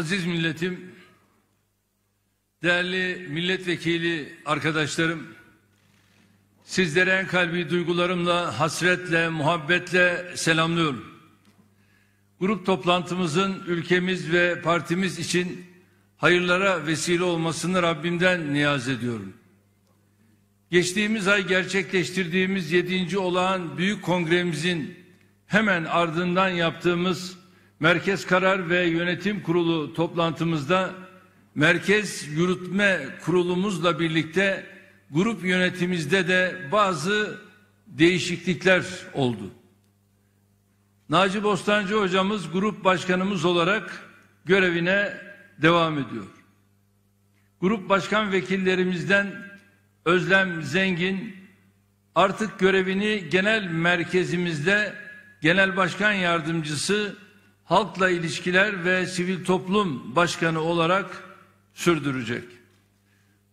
Aziz milletim, değerli milletvekili arkadaşlarım, sizlere en kalbi duygularımla, hasretle, muhabbetle selamlıyorum. Grup toplantımızın ülkemiz ve partimiz için hayırlara vesile olmasını Rabbimden niyaz ediyorum. Geçtiğimiz ay gerçekleştirdiğimiz 7. olağan büyük kongremizin hemen ardından yaptığımız Merkez Karar ve Yönetim Kurulu toplantımızda Merkez Yürütme Kurulumuzla birlikte grup yönetimizde de bazı değişiklikler oldu. Naci Bostancı hocamız grup başkanımız olarak görevine devam ediyor. Grup başkan vekillerimizden Özlem Zengin artık görevini genel merkezimizde genel başkan yardımcısı halkla ilişkiler ve sivil toplum başkanı olarak sürdürecek.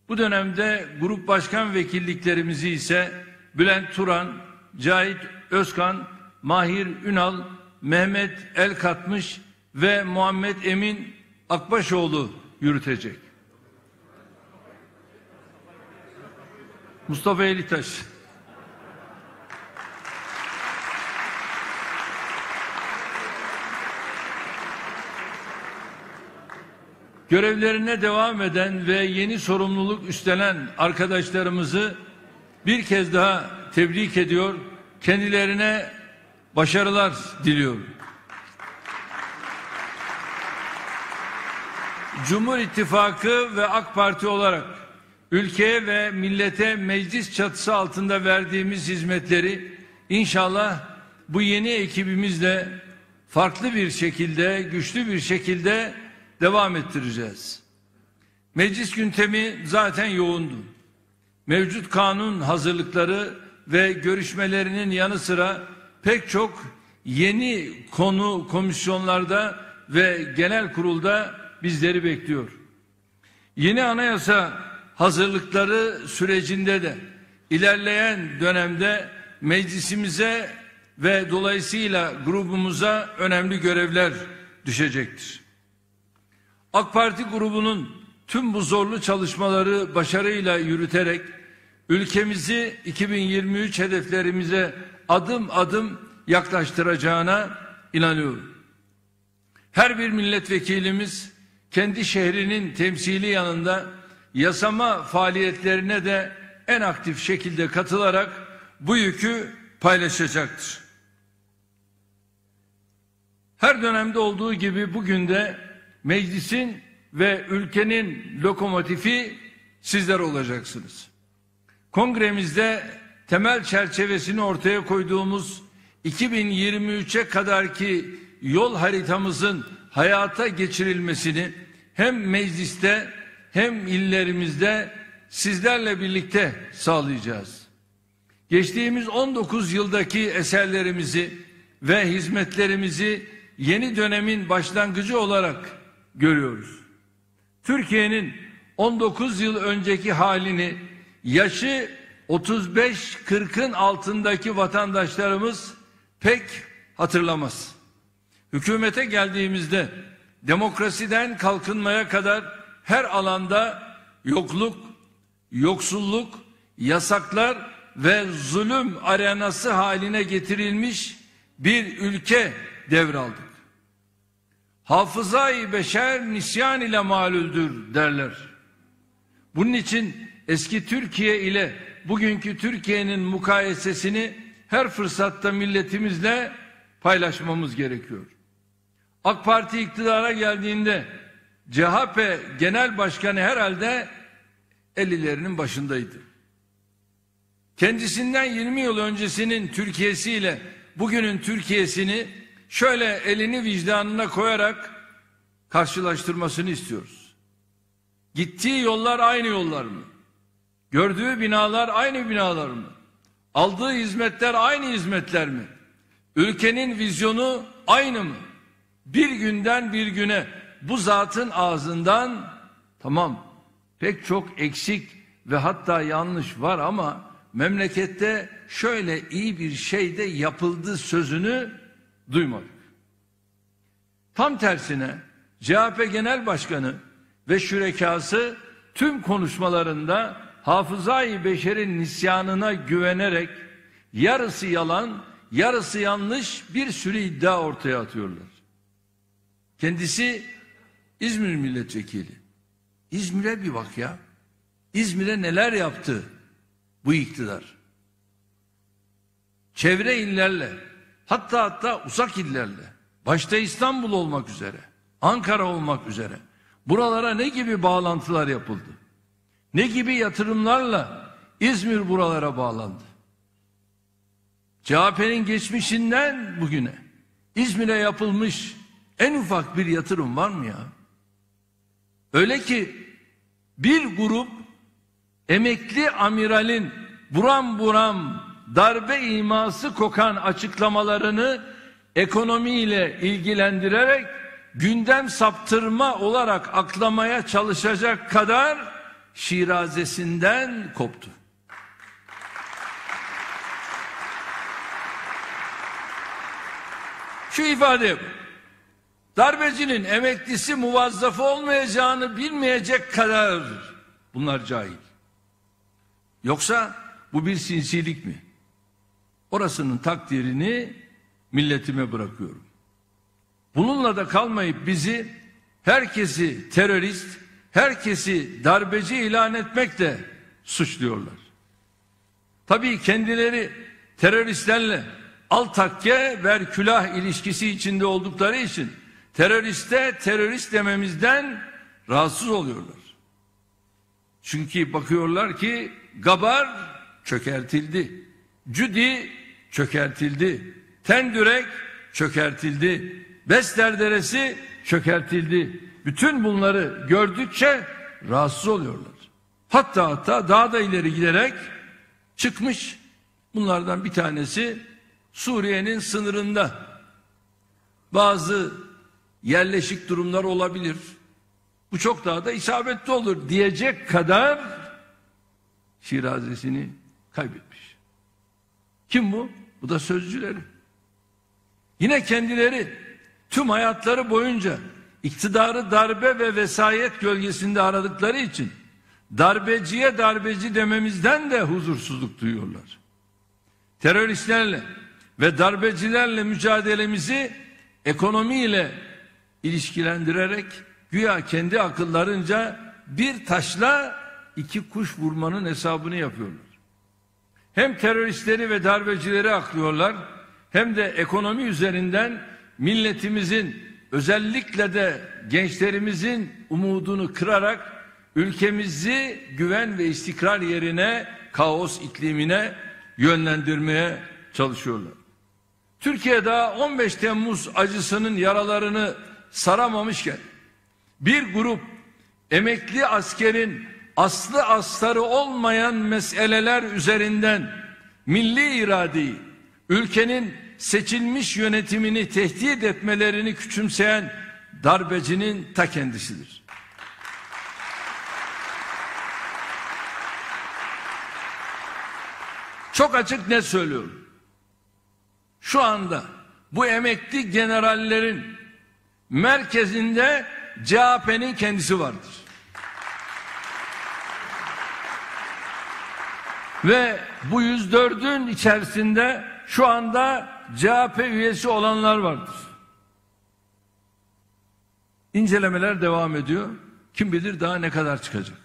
Bu dönemde grup başkan vekilliklerimizi ise Bülent Turan, Cahit Özkan, Mahir Ünal, Mehmet Elkatmış ve Muhammed Emin Akbaşoğlu yürütecek. Mustafa Elitaş. Görevlerine devam eden ve yeni sorumluluk üstlenen arkadaşlarımızı bir kez daha tebrik ediyor. Kendilerine başarılar diliyorum. Cumhur İttifakı ve AK Parti olarak ülkeye ve millete meclis çatısı altında verdiğimiz hizmetleri inşallah bu yeni ekibimizle farklı bir şekilde, güçlü bir şekilde devam ettireceğiz. Meclis gündemi zaten yoğundu. Mevcut kanun hazırlıkları ve görüşmelerinin yanı sıra pek çok yeni konu komisyonlarda ve genel kurulda bizleri bekliyor. Yeni anayasa hazırlıkları sürecinde de ilerleyen dönemde meclisimize ve dolayısıyla grubumuza önemli görevler düşecektir. AK Parti grubunun tüm bu zorlu çalışmaları başarıyla yürüterek ülkemizi 2023 hedeflerimize adım adım yaklaştıracağına inanıyorum. Her bir milletvekilimiz kendi şehrinin temsili yanında yasama faaliyetlerine de en aktif şekilde katılarak bu yükü paylaşacaktır. Her dönemde olduğu gibi bugün de meclisin ve ülkenin lokomotifi sizler olacaksınız. Kongremizde temel çerçevesini ortaya koyduğumuz 2023'e kadarki yol haritamızın hayata geçirilmesini hem mecliste hem illerimizde sizlerle birlikte sağlayacağız. Geçtiğimiz 19 yıldaki eserlerimizi ve hizmetlerimizi yeni dönemin başlangıcı olarak görüyoruz. Türkiye'nin 19 yıl önceki halini yaşı 35-40'ın altındaki vatandaşlarımız pek hatırlamaz. Hükümete geldiğimizde demokrasiden kalkınmaya kadar her alanda yokluk, yoksulluk, yasaklar ve zulüm arenası haline getirilmiş bir ülke devraldık. Hafızayı beşer nisyan ile malüldür derler. Bunun için eski Türkiye ile bugünkü Türkiye'nin mukayesesini her fırsatta milletimizle paylaşmamız gerekiyor. AK Parti iktidara geldiğinde CHP Genel Başkanı herhalde 50'lerinin başındaydı. Kendisinden 20 yıl öncesinin Türkiye'siyle bugünün Türkiye'sini şöyle elini vicdanına koyarak karşılaştırmasını istiyoruz. Gittiği yollar aynı yollar mı? Gördüğü binalar aynı binalar mı? Aldığı hizmetler aynı hizmetler mi? Ülkenin vizyonu aynı mı? Bir günden bir güne bu zatın ağzından tamam pek çok eksik ve hatta yanlış var ama memlekette şöyle iyi bir şey de yapıldı sözünü duymadık. Tam tersine CHP Genel Başkanı ve şürekası tüm konuşmalarında hafızayı beşerin nisyanına güvenerek yarısı yalan, yarısı yanlış bir sürü iddia ortaya atıyorlar. Kendisi İzmir milletvekili. İzmir'e bir bak ya. İzmir'e neler yaptı bu iktidar. Çevre illerle hatta hatta uzak illerle başta İstanbul olmak üzere Ankara olmak üzere buralara ne gibi bağlantılar yapıldı? Ne gibi yatırımlarla İzmir buralara bağlandı? CHP'nin geçmişinden bugüne İzmir'e yapılmış en ufak bir yatırım var mı ya? Öyle ki bir grup emekli amiralin buram buram darbe iması kokan açıklamalarını ekonomiyle ilgilendirerek gündem saptırma olarak aklamaya çalışacak kadar şirazesinden koptu. Şu ifade darbecinin emeklisi muvazzafı olmayacağını bilmeyecek kadar bunlar cahil. Yoksa bu bir sinsilik mi? Orasının takdirini milletime bırakıyorum. Bununla da kalmayıp bizi herkesi terörist, herkesi darbeci ilan etmekle suçluyorlar. Tabii kendileri teröristlerle al takke ver külah ilişkisi içinde oldukları için teröriste terörist dememizden rahatsız oluyorlar. Çünkü bakıyorlar ki Gabar çökertildi. Cüdi çökertildi. Tendürek çökertildi. Besler Deresi çökertildi. Bütün bunları gördükçe rahatsız oluyorlar. Hatta hatta daha da ileri giderek çıkmış. Bunlardan bir tanesi Suriye'nin sınırında bazı yerleşik durumlar olabilir. Bu çok daha da isabetli olur diyecek kadar şirazesini kaybetmiş. Kim bu? Bu da sözcüleri. Yine kendileri tüm hayatları boyunca iktidarı darbe ve vesayet gölgesinde aradıkları için darbeciye darbeci dememizden de huzursuzluk duyuyorlar. Teröristlerle ve darbecilerle mücadelemizi ekonomiyle ilişkilendirerek güya kendi akıllarınca bir taşla iki kuş vurmanın hesabını yapıyorlar. Hem teröristleri ve darbecileri aklıyorlar hem de ekonomi üzerinden milletimizin özellikle de gençlerimizin umudunu kırarak ülkemizi güven ve istikrar yerine kaos iklimine yönlendirmeye çalışıyorlar. Türkiye daha 15 Temmuz acısının yaralarını saramamışken bir grup emekli askerin aslı astarı olmayan meseleler üzerinden milli iradeyi, ülkenin seçilmiş yönetimini tehdit etmelerini küçümseyen darbecinin ta kendisidir. Çok açık ne söylüyorum. Şu anda bu emekli generallerin merkezinde CHP'nin kendisi vardır. Ve bu 104'ün içerisinde şu anda CHP üyesi olanlar vardır. İncelemeler devam ediyor. Kim bilir daha ne kadar çıkacak.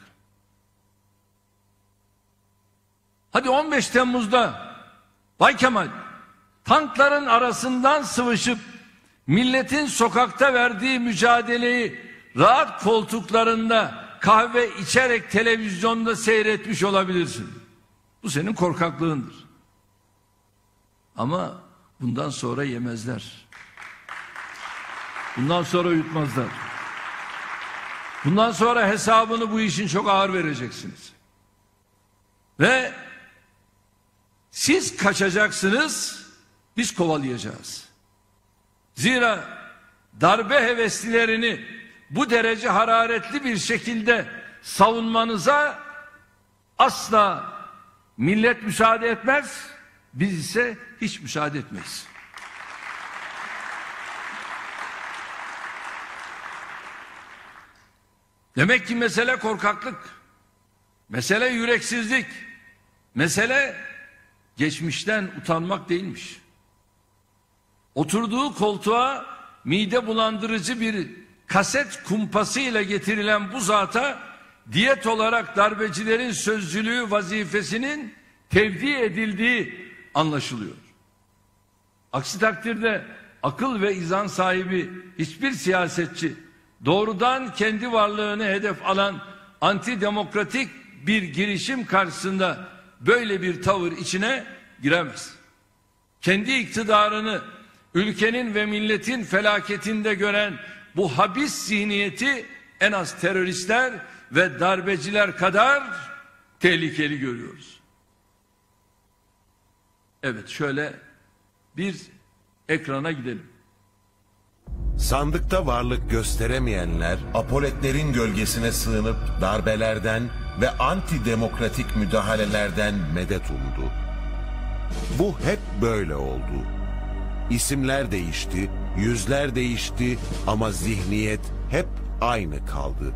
Hadi 15 Temmuz'da Bay Kemal tankların arasından sıvışıp milletin sokakta verdiği mücadeleyi rahat koltuklarında kahve içerek televizyonda seyretmiş olabilirsin. Bu senin korkaklığındır. Ama bundan sonra yemezler. Bundan sonra yutmazlar. Bundan sonra hesabını bu işin çok ağır vereceksiniz. Ve siz kaçacaksınız, biz kovalayacağız. Zira darbe heveslilerini bu derece hararetli bir şekilde savunmanıza asla millet müsaade etmez. Biz ise hiç müsaade etmeyiz. Demek ki mesele korkaklık. Mesele yüreksizlik. Mesele geçmişten utanmak değilmiş. Oturduğu koltuğa mide bulandırıcı bir kaset kumpası ile getirilen bu zata diyet olarak darbecilerin sözcülüğü vazifesinin tevdi edildiği anlaşılıyor. Aksi takdirde akıl ve izan sahibi hiçbir siyasetçi doğrudan kendi varlığını hedef alan antidemokratik bir girişim karşısında böyle bir tavır içine giremez. Kendi iktidarını ülkenin ve milletin felaketinde gören bu habis zihniyeti en az teröristler ve darbeciler kadar tehlikeli görüyoruz. Evet şöyle bir ekrana gidelim. Sandıkta varlık gösteremeyenler apoletlerin gölgesine sığınıp darbelerden ve antidemokratik müdahalelerden medet umdu. Bu hep böyle oldu. İsimler değişti, yüzler değişti ama zihniyet hep aynı kaldı.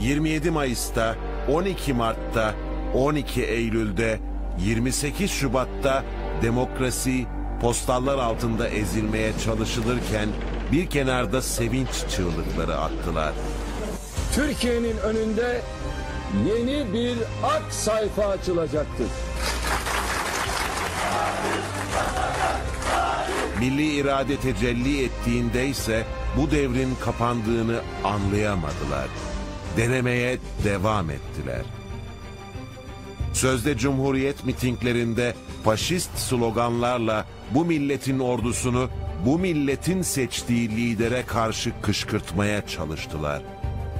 27 Mayıs'ta, 12 Mart'ta, 12 Eylül'de, 28 Şubat'ta demokrasi postallar altında ezilmeye çalışılırken bir kenarda sevinç çığlıkları attılar. Türkiye'nin önünde yeni bir ak sayfa açılacaktır. Milli irade tecelli ettiğinde ise bu devrin kapandığını anlayamadılar. Denemeye devam ettiler. Sözde Cumhuriyet mitinglerinde faşist sloganlarla bu milletin ordusunu bu milletin seçtiği lidere karşı kışkırtmaya çalıştılar.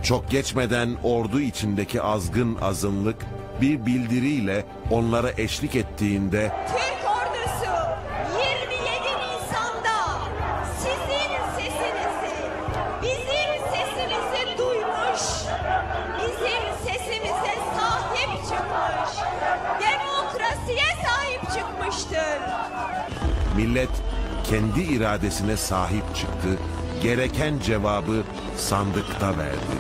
Çok geçmeden ordu içindeki azgın azınlık bir bildiriyle onlara eşlik ettiğinde Türk kendi iradesine sahip çıktı, gereken cevabı sandıkta verdi.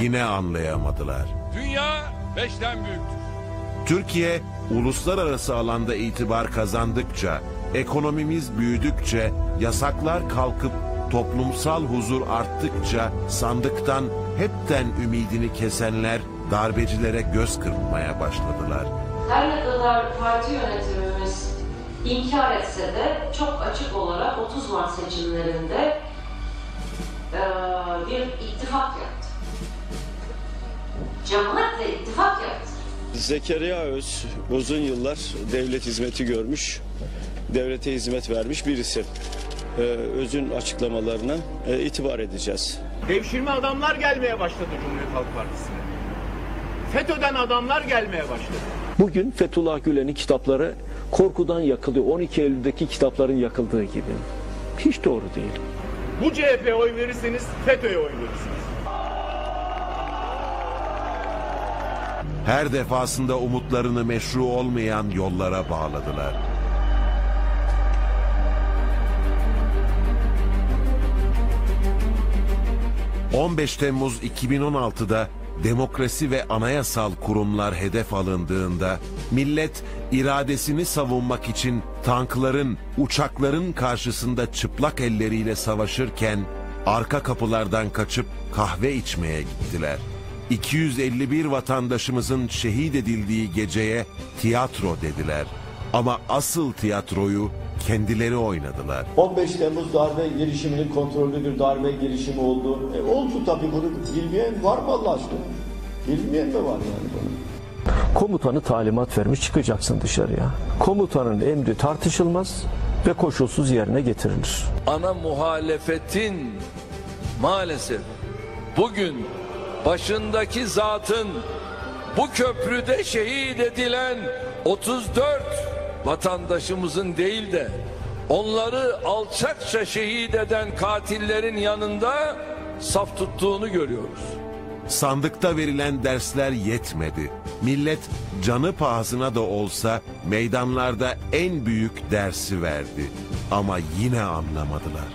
Yine anlayamadılar. Dünya beşten büyüktür. Türkiye uluslararası alanda itibar kazandıkça, ekonomimiz büyüdükçe, yasaklar kalkıp toplumsal huzur arttıkça sandıktan hepten ümidini kesenler darbecilere göz kırpmaya başladılar. Her ne kadar parti yönetimimiz inkar etse de çok açık olarak 30 Mart seçimlerinde eee, bir ittifak yaptı. Cemaatle ittifak yaptı. Zekeriya Öz uzun yıllar devlet hizmeti görmüş, devlete hizmet vermiş birisi. Ee, Öz'ün açıklamalarına e, itibar edeceğiz. Devşirme adamlar gelmeye başladı Cumhuriyet Halk Partisi'ne. FETÖ'den adamlar gelmeye başladı. Bugün Fethullah Gülen'in kitapları korkudan yakılıyor. 12 Eylül'deki kitapların yakıldığı gibi. Hiç doğru değil. Bu CHP'ye oy verirseniz FETÖ'ye oy verirsiniz. Her defasında umutlarını meşru olmayan yollara bağladılar. ...15 Temmuz 2016'da demokrasi ve anayasal kurumlar hedef alındığında... ...millet iradesini savunmak için tankların, uçakların karşısında çıplak elleriyle savaşırken... ...arka kapılardan kaçıp kahve içmeye gittiler. 251 vatandaşımızın şehit edildiği geceye tiyatro dediler. Ama asıl tiyatroyu kendileri oynadılar. 15 Temmuz darbe girişiminin kontrollü bir darbe girişimi oldu. E, oldu tabii bunu bilmeyen var mı Allah aşkına? Bilmeyen mi var yani bunu? Komutanı talimat vermiş çıkacaksın dışarıya. Komutanın emri tartışılmaz ve koşulsuz yerine getirilir. ana muhalefetin maalesef bugün başındaki zatın bu köprüde şehit edilen 34 vatandaşımızın değil de onları alçakça şehit eden katillerin yanında saf tuttuğunu görüyoruz. Sandıkta verilen dersler yetmedi. Millet canı pahasına da olsa meydanlarda en büyük dersi verdi. Ama yine anlamadılar.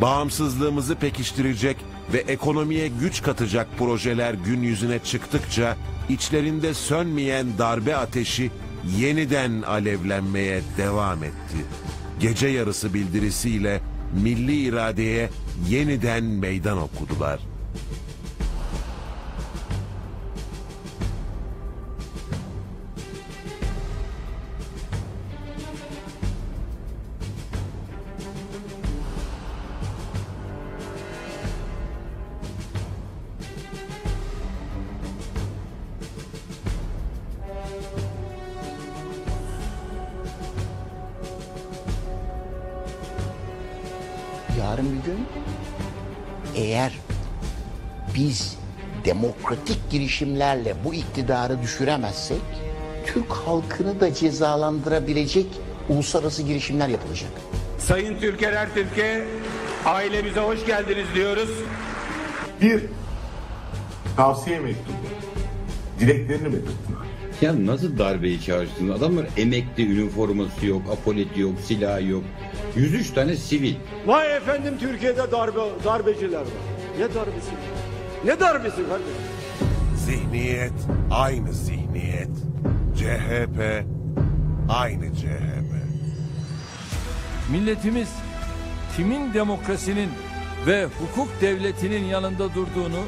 Bağımsızlığımızı pekiştirecek ve ekonomiye güç katacak projeler gün yüzüne çıktıkça içlerinde sönmeyen darbe ateşi yeniden alevlenmeye devam etti. Gece yarısı bildirisiyle milli iradeye yeniden meydan okudular. Girişimlerle bu iktidarı düşüremezsek Türk halkını da cezalandırabilecek uluslararası girişimler yapılacak. Sayın Türker Ertürk'e ailemize hoş geldiniz diyoruz. Bir tavsiye mektubu. Dileklerini belirttiler. Ya nasıl darbeyi çağrıştın? Adamlar emekli, üniforması yok, apolet yok, silah yok. 103 tane sivil. Vay efendim Türkiye'de darbe darbeciler var. Ne darbesi? Ne darbesi kardeşim? Zihniyet aynı zihniyet. CHP aynı CHP. Milletimiz kimin demokrasinin ve hukuk devletinin yanında durduğunu,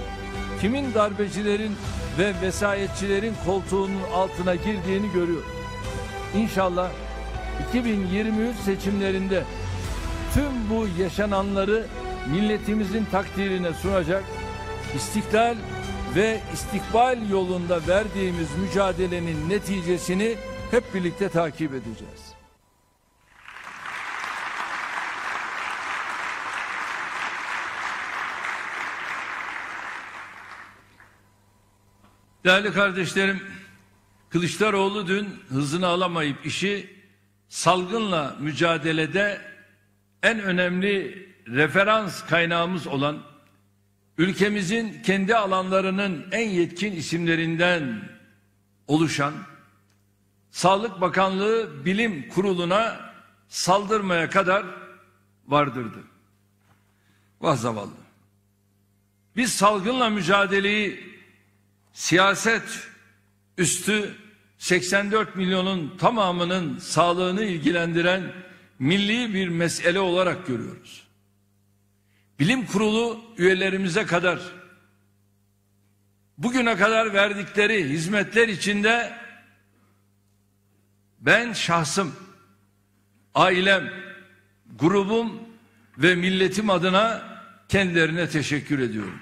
kimin darbecilerin ve vesayetçilerin koltuğunun altına girdiğini görüyor. İnşallah 2023 seçimlerinde tüm bu yaşananları milletimizin takdirine sunacak, istiklal ve istikbal yolunda verdiğimiz mücadelenin neticesini hep birlikte takip edeceğiz. Değerli kardeşlerim, Kılıçdaroğlu dün hızını alamayıp işi salgınla mücadelede en önemli referans kaynağımız olan ülkemizin kendi alanlarının en yetkin isimlerinden oluşan Sağlık Bakanlığı Bilim Kurulu'na saldırmaya kadar vardırdı. Vah zavallı. Biz salgınla mücadeleyi siyaset üstü 84 milyonun tamamının sağlığını ilgilendiren milli bir mesele olarak görüyoruz. Bilim kurulu üyelerimize kadar bugüne kadar verdikleri hizmetler içinde ben şahsım, ailem, grubum ve milletim adına kendilerine teşekkür ediyorum.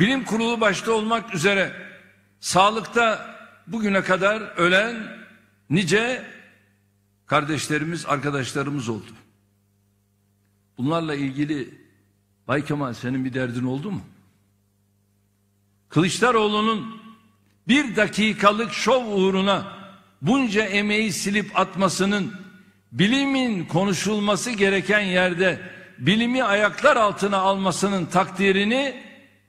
Bilim kurulu başta olmak üzere sağlıkta bugüne kadar ölen nice kardeşlerimiz, arkadaşlarımız oldu. Bunlarla ilgili Bay Kemal senin bir derdin oldu mu? Kılıçdaroğlu'nun bir dakikalık şov uğruna bunca emeği silip atmasının bilimin konuşulması gereken yerde bilimi ayaklar altına almasının takdirini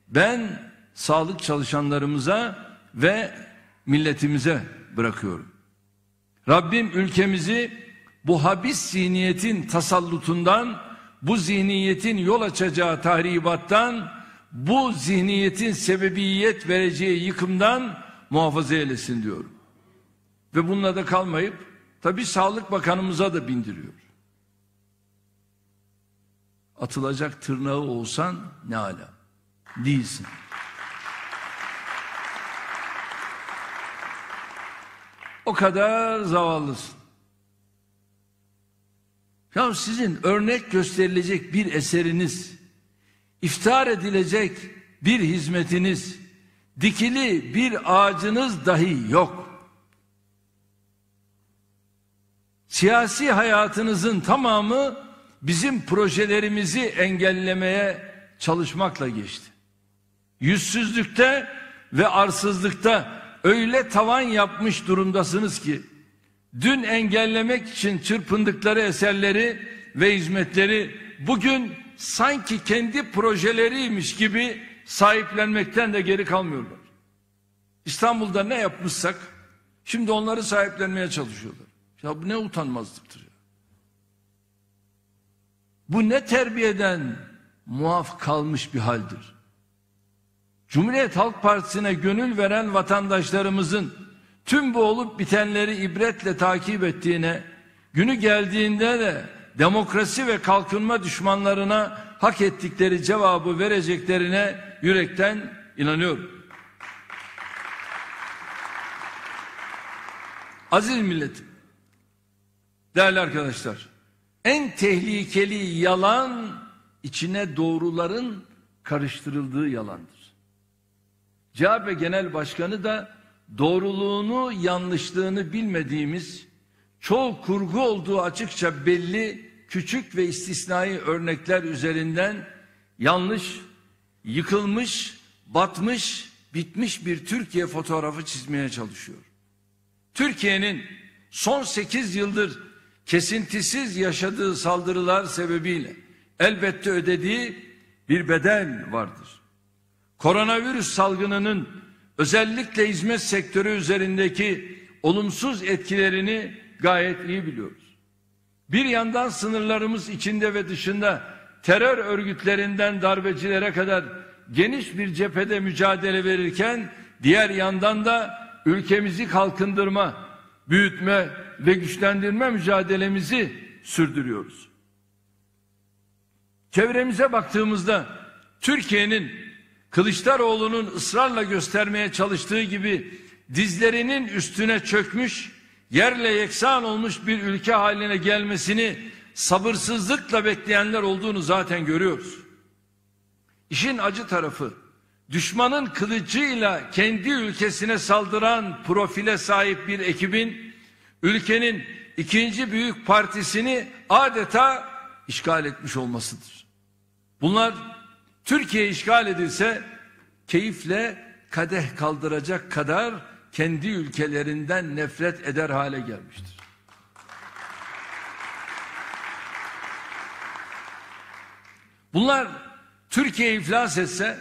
ben sağlık çalışanlarımıza ve milletimize bırakıyorum. Rabbim ülkemizi bu habis zihniyetin tasallutundan, bu zihniyetin yol açacağı tahribattan, bu zihniyetin sebebiyet vereceği yıkımdan muhafaza eylesin diyorum. Ve bununla da kalmayıp tabi Sağlık Bakanımıza da bindiriyor. Atılacak tırnağı olsan ne ala değilsin. O kadar zavallısın. Ya sizin örnek gösterilecek bir eseriniz, iftihar edilecek bir hizmetiniz, dikili bir ağacınız dahi yok. Siyasi hayatınızın tamamı bizim projelerimizi engellemeye çalışmakla geçti. Yüzsüzlükte ve arsızlıkta öyle tavan yapmış durumdasınız ki dün engellemek için çırpındıkları eserleri ve hizmetleri bugün sanki kendi projeleriymiş gibi sahiplenmekten de geri kalmıyorlar. İstanbul'da ne yapmışsak şimdi onları sahiplenmeye çalışıyorlar. Ya bu ne utanmazlıktır ya. Bu ne terbiyeden muaf kalmış bir haldir. Cumhuriyet Halk Partisi'ne gönül veren vatandaşlarımızın tüm bu olup bitenleri ibretle takip ettiğine, günü geldiğinde de demokrasi ve kalkınma düşmanlarına hak ettikleri cevabı vereceklerine yürekten inanıyorum. Aziz milletim, değerli arkadaşlar, en tehlikeli yalan içine doğruların karıştırıldığı yalandır. CHP Genel Başkanı da doğruluğunu yanlışlığını bilmediğimiz çoğu kurgu olduğu açıkça belli küçük ve istisnai örnekler üzerinden yanlış, yıkılmış, batmış, bitmiş bir Türkiye fotoğrafı çizmeye çalışıyor. Türkiye'nin son 8 yıldır kesintisiz yaşadığı saldırılar sebebiyle elbette ödediği bir bedel vardır. Koronavirüs salgınının özellikle hizmet sektörü üzerindeki olumsuz etkilerini gayet iyi biliyoruz. Bir yandan sınırlarımız içinde ve dışında terör örgütlerinden darbecilere kadar geniş bir cephede mücadele verirken diğer yandan da ülkemizi kalkındırma, büyütme ve güçlendirme mücadelemizi sürdürüyoruz. Çevremize baktığımızda Türkiye'nin Kılıçdaroğlu'nun ısrarla göstermeye çalıştığı gibi dizlerinin üstüne çökmüş, yerle yeksan olmuş bir ülke haline gelmesini sabırsızlıkla bekleyenler olduğunu zaten görüyoruz. İşin acı tarafı düşmanın kılıcıyla kendi ülkesine saldıran profile sahip bir ekibin ülkenin ikinci büyük partisini adeta işgal etmiş olmasıdır. Bunlar Türkiye işgal edilse keyifle kadeh kaldıracak kadar kendi ülkelerinden nefret eder hale gelmiştir. Bunlar Türkiye iflas etse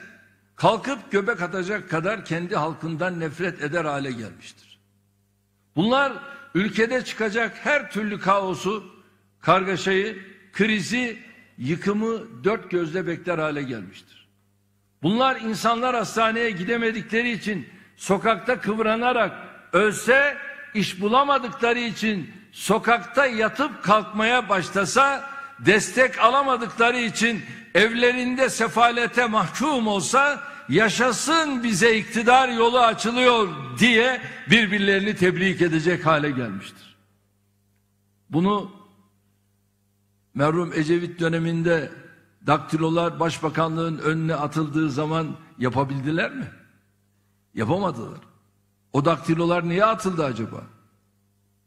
kalkıp göbek atacak kadar kendi halkından nefret eder hale gelmiştir. Bunlar ülkede çıkacak her türlü kaosu, kargaşayı, krizi, yıkımı dört gözle bekler hale gelmiştir. Bunlar insanlar hastaneye gidemedikleri için sokakta kıvranarak ölse iş bulamadıkları için sokakta yatıp kalkmaya başlasa destek alamadıkları için evlerinde sefalete mahkum olsa yaşasın bize iktidar yolu açılıyor diye birbirlerini tebrik edecek hale gelmiştir. Bunu merhum Ecevit döneminde daktilolar başbakanlığın önüne atıldığı zaman yapabildiler mi? Yapamadılar. O daktilolar niye atıldı acaba?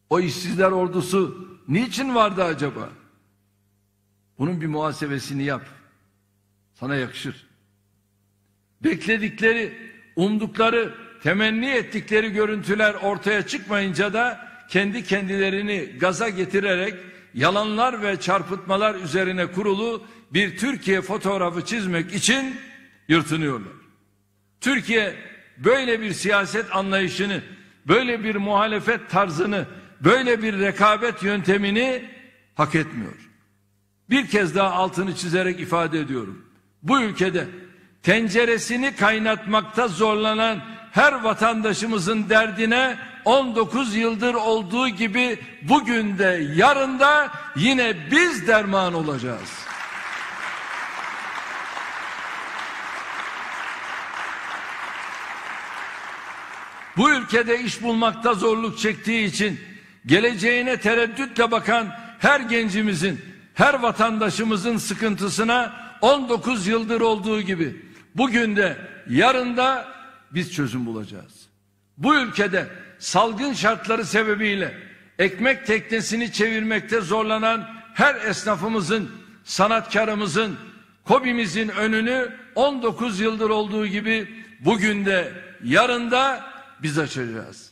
O işsizler ordusu niçin vardı acaba? Bunun bir muhasebesini yap. Sana yakışır. Bekledikleri, umdukları, temenni ettikleri görüntüler ortaya çıkmayınca da kendi kendilerini gaza getirerek yalanlar ve çarpıtmalar üzerine kurulu bir Türkiye fotoğrafı çizmek için yırtınıyorlar. Türkiye böyle bir siyaset anlayışını, böyle bir muhalefet tarzını, böyle bir rekabet yöntemini hak etmiyor. Bir kez daha altını çizerek ifade ediyorum. Bu ülkede tenceresini kaynatmakta zorlanan her vatandaşımızın derdine 19 yıldır olduğu gibi bugün de yarın da yine biz derman olacağız. Bu ülkede iş bulmakta zorluk çektiği için geleceğine tereddütle bakan her gencimizin, her vatandaşımızın sıkıntısına 19 yıldır olduğu gibi bugün de yarın da biz çözüm bulacağız. Bu ülkede salgın şartları sebebiyle ekmek teknesini çevirmekte zorlanan her esnafımızın, sanatkarımızın, kobimizin önünü 19 yıldır olduğu gibi bugün de yarın biz açacağız.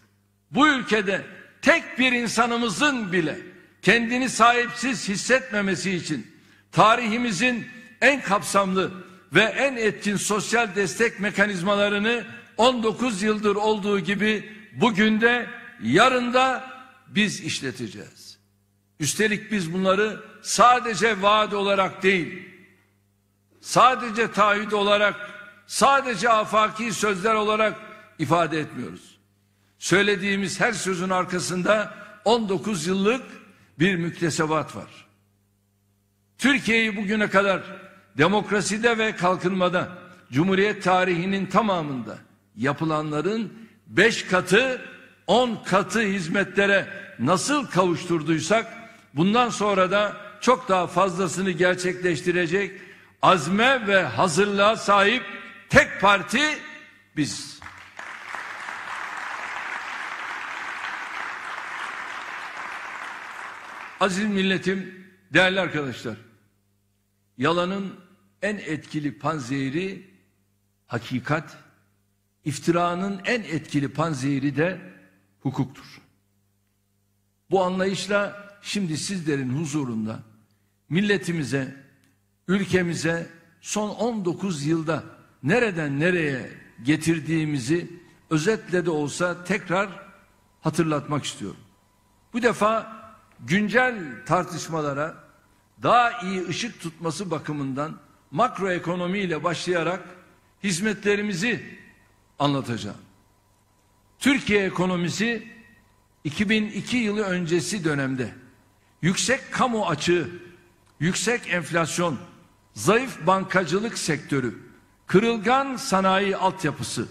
Bu ülkede tek bir insanımızın bile kendini sahipsiz hissetmemesi için tarihimizin en kapsamlı ve en etkin sosyal destek mekanizmalarını 19 yıldır olduğu gibi bugün de yarın da biz işleteceğiz. Üstelik biz bunları sadece vaat olarak değil, sadece taahhüt olarak, sadece afaki sözler olarak ifade etmiyoruz. Söylediğimiz her sözün arkasında 19 yıllık bir müktesebat var. Türkiye'yi bugüne kadar demokraside ve kalkınmada Cumhuriyet tarihinin tamamında yapılanların 5 katı 10 katı hizmetlere nasıl kavuşturduysak bundan sonra da çok daha fazlasını gerçekleştirecek azme ve hazırlığa sahip tek parti biz. Aziz milletim, değerli arkadaşlar. Yalanın en etkili panzehiri hakikat, iftiranın en etkili panzehiri de hukuktur. Bu anlayışla şimdi sizlerin huzurunda milletimize, ülkemize son 19 yılda nereden nereye getirdiğimizi özetle de olsa tekrar hatırlatmak istiyorum. Bu defa güncel tartışmalara daha iyi ışık tutması bakımından makroekonomi ile başlayarak hizmetlerimizi anlatacağım. Türkiye ekonomisi 2002 yılı öncesi dönemde yüksek kamu açığı, yüksek enflasyon, zayıf bankacılık sektörü, kırılgan sanayi altyapısı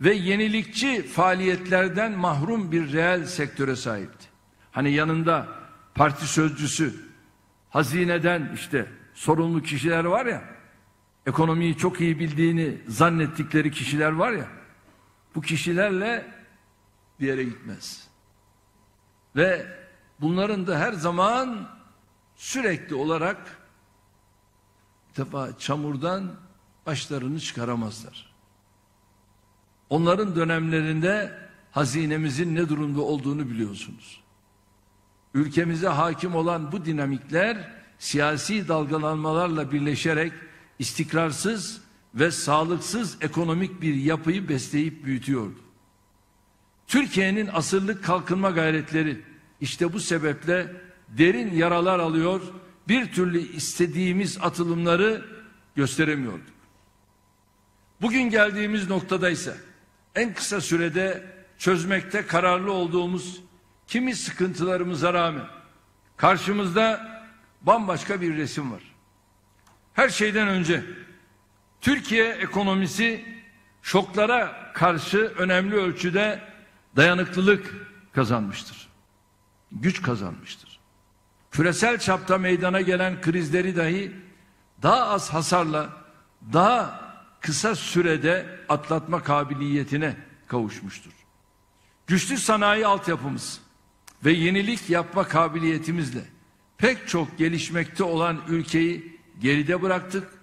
ve yenilikçi faaliyetlerden mahrum bir reel sektöre sahipti. Hani yanında parti sözcüsü, hazineden işte sorumlu kişiler var ya, ekonomiyi çok iyi bildiğini zannettikleri kişiler var ya, bu kişilerle bir yere gitmez. Ve bunların da her zaman sürekli olarak defa çamurdan başlarını çıkaramazlar. Onların dönemlerinde hazinemizin ne durumda olduğunu biliyorsunuz. Ülkemize hakim olan bu dinamikler siyasi dalgalanmalarla birleşerek istikrarsız ve sağlıksız ekonomik bir yapıyı besleyip büyütüyordu. Türkiye'nin asırlık kalkınma gayretleri işte bu sebeple derin yaralar alıyor, bir türlü istediğimiz atılımları gösteremiyorduk. Bugün geldiğimiz noktada ise en kısa sürede çözmekte kararlı olduğumuz kimi sıkıntılarımıza rağmen karşımızda bambaşka bir resim var. Her şeyden önce Türkiye ekonomisi şoklara karşı önemli ölçüde dayanıklılık kazanmıştır. Güç kazanmıştır. Küresel çapta meydana gelen krizleri dahi daha az hasarla daha kısa sürede atlatma kabiliyetine kavuşmuştur. Güçlü sanayi altyapımız ve yenilik yapma kabiliyetimizle pek çok gelişmekte olan ülkeyi geride bıraktık.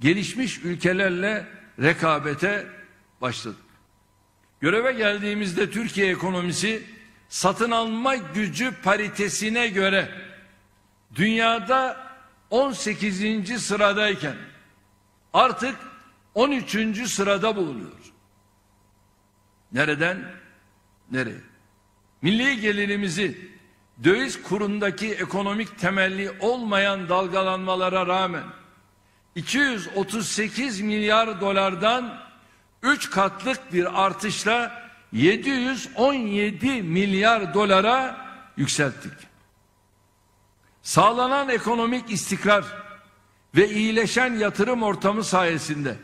Gelişmiş ülkelerle rekabete başladık. Göreve geldiğimizde Türkiye ekonomisi satın alma gücü paritesine göre dünyada 18. sıradayken artık 13. sırada bulunuyor. Nereden? Nereye? Milli gelirimizi döviz kurundaki ekonomik temelli olmayan dalgalanmalara rağmen 238 milyar dolardan 3 katlık bir artışla 717 milyar dolara yükselttik. Sağlanan ekonomik istikrar ve iyileşen yatırım ortamı sayesinde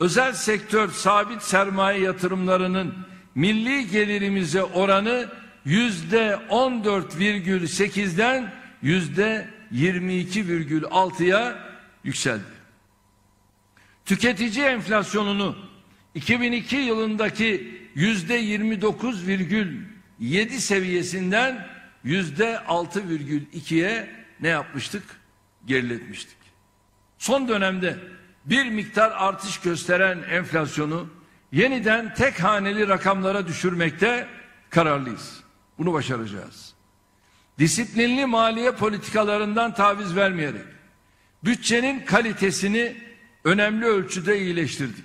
özel sektör sabit sermaye yatırımlarının milli gelirimize oranı yüzde 14,8'den yüzde 22,6'ya yükseldi. Tüketici enflasyonunu 2002 yılındaki yüzde 29,7 seviyesinden yüzde 6,2'ye ne yapmıştık? Geriletmiştik. Son dönemde bir miktar artış gösteren enflasyonu yeniden tek haneli rakamlara düşürmekte kararlıyız. Bunu başaracağız. Disiplinli maliye politikalarından taviz vermeyerek bütçenin kalitesini önemli ölçüde iyileştirdik.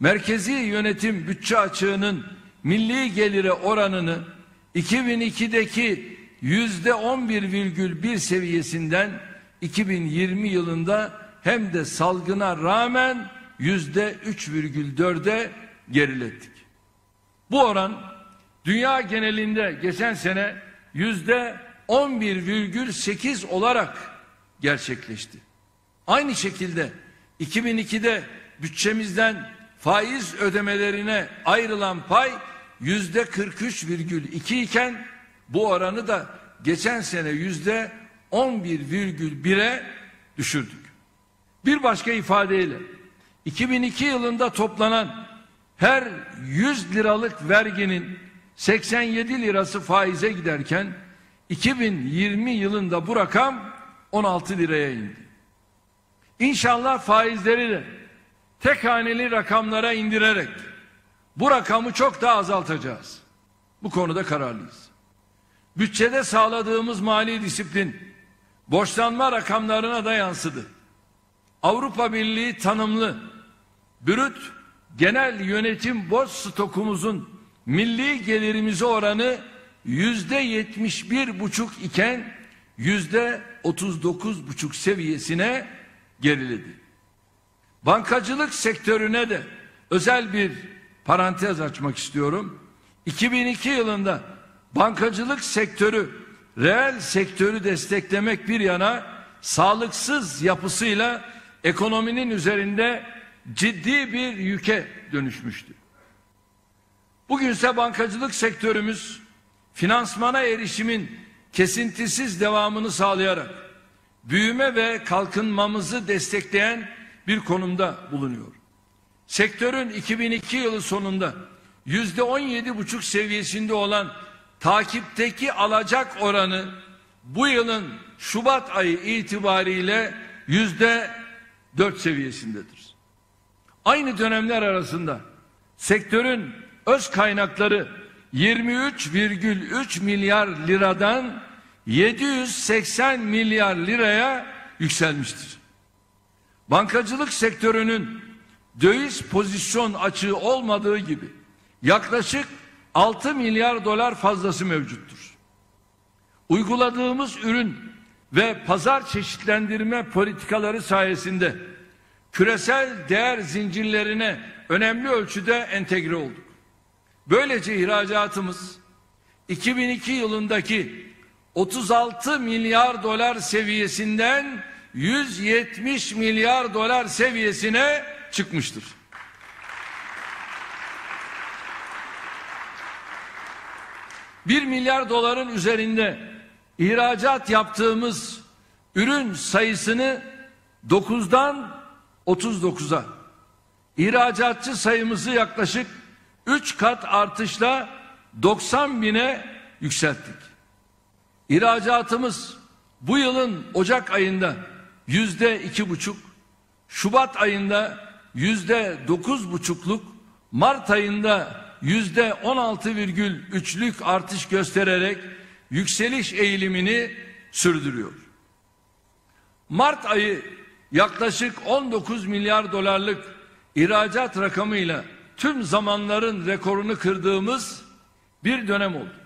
Merkezi yönetim bütçe açığının milli gelire oranını 2002'deki yüzde 11,1 seviyesinden 2020 yılında hem de salgına rağmen yüzde 3,4'e gerilettik. Bu oran dünya genelinde geçen sene yüzde 11,8 olarak gerçekleşti. Aynı şekilde 2002'de bütçemizden faiz ödemelerine ayrılan pay yüzde 43,2 iken bu oranı da geçen sene yüzde 11,1'e düşürdük. Bir başka ifadeyle 2002 yılında toplanan her 100 liralık verginin 87 lirası faize giderken 2020 yılında bu rakam 16 liraya indi. İnşallah faizleri de tek haneli rakamlara indirerek bu rakamı çok daha azaltacağız. Bu konuda kararlıyız. Bütçede sağladığımız mali disiplin borçlanma rakamlarına da yansıdı. Avrupa Birliği tanımlı brüt genel yönetim borç stokumuzun milli gelirimize oranı yüzde yetmiş bir buçuk iken yüzde otuz dokuz buçuk seviyesine geriledi. Bankacılık sektörüne de özel bir parantez açmak istiyorum. 2002 yılında bankacılık sektörü reel sektörü desteklemek bir yana sağlıksız yapısıyla ekonominin üzerinde ciddi bir yüke dönüşmüştü. Bugünse bankacılık sektörümüz finansmana erişimin kesintisiz devamını sağlayarak büyüme ve kalkınmamızı destekleyen bir konumda bulunuyor. Sektörün 2002 yılı sonunda yüzde on yedi buçuk seviyesinde olan takipteki alacak oranı bu yılın Şubat ayı itibariyle yüzde dört seviyesindedir. Aynı dönemler arasında sektörün öz kaynakları 23,3 milyar liradan 780 milyar liraya yükselmiştir. Bankacılık sektörünün döviz pozisyon açığı olmadığı gibi yaklaşık 6 milyar dolar fazlası mevcuttur. Uyguladığımız ürün ve pazar çeşitlendirme politikaları sayesinde küresel değer zincirlerine önemli ölçüde entegre olduk. Böylece ihracatımız 2002 yılındaki 36 milyar dolar seviyesinden 170 milyar dolar seviyesine çıkmıştır. Bir milyar doların üzerinde ihracat yaptığımız ürün sayısını 9'dan 39'a, ihracatçı sayımızı yaklaşık 3 kat artışla 90 bine yükselttik. İhracatımız bu yılın Ocak ayında yüzde iki buçuk, Şubat ayında yüzde dokuz buçukluk, Mart ayında yüzde on altı virgül üçlük artış göstererek yükseliş eğilimini sürdürüyor. Mart ayı yaklaşık 19 milyar dolarlık ihracat rakamıyla tüm zamanların rekorunu kırdığımız bir dönem oldu.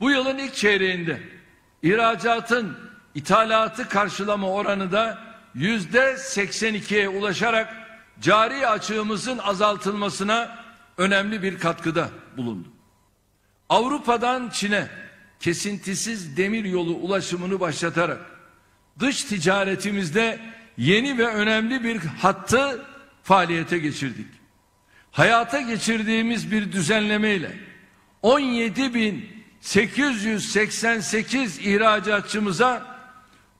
Bu yılın ilk çeyreğinde ihracatın ithalatı karşılama oranı da yüzde 82'ye ulaşarak cari açığımızın azaltılmasına önemli bir katkıda bulundu. Avrupa'dan Çin'e kesintisiz demir yolu ulaşımını başlatarak dış ticaretimizde yeni ve önemli bir hattı faaliyete geçirdik. Hayata geçirdiğimiz bir düzenlemeyle 17 bin 888 ihracatçımıza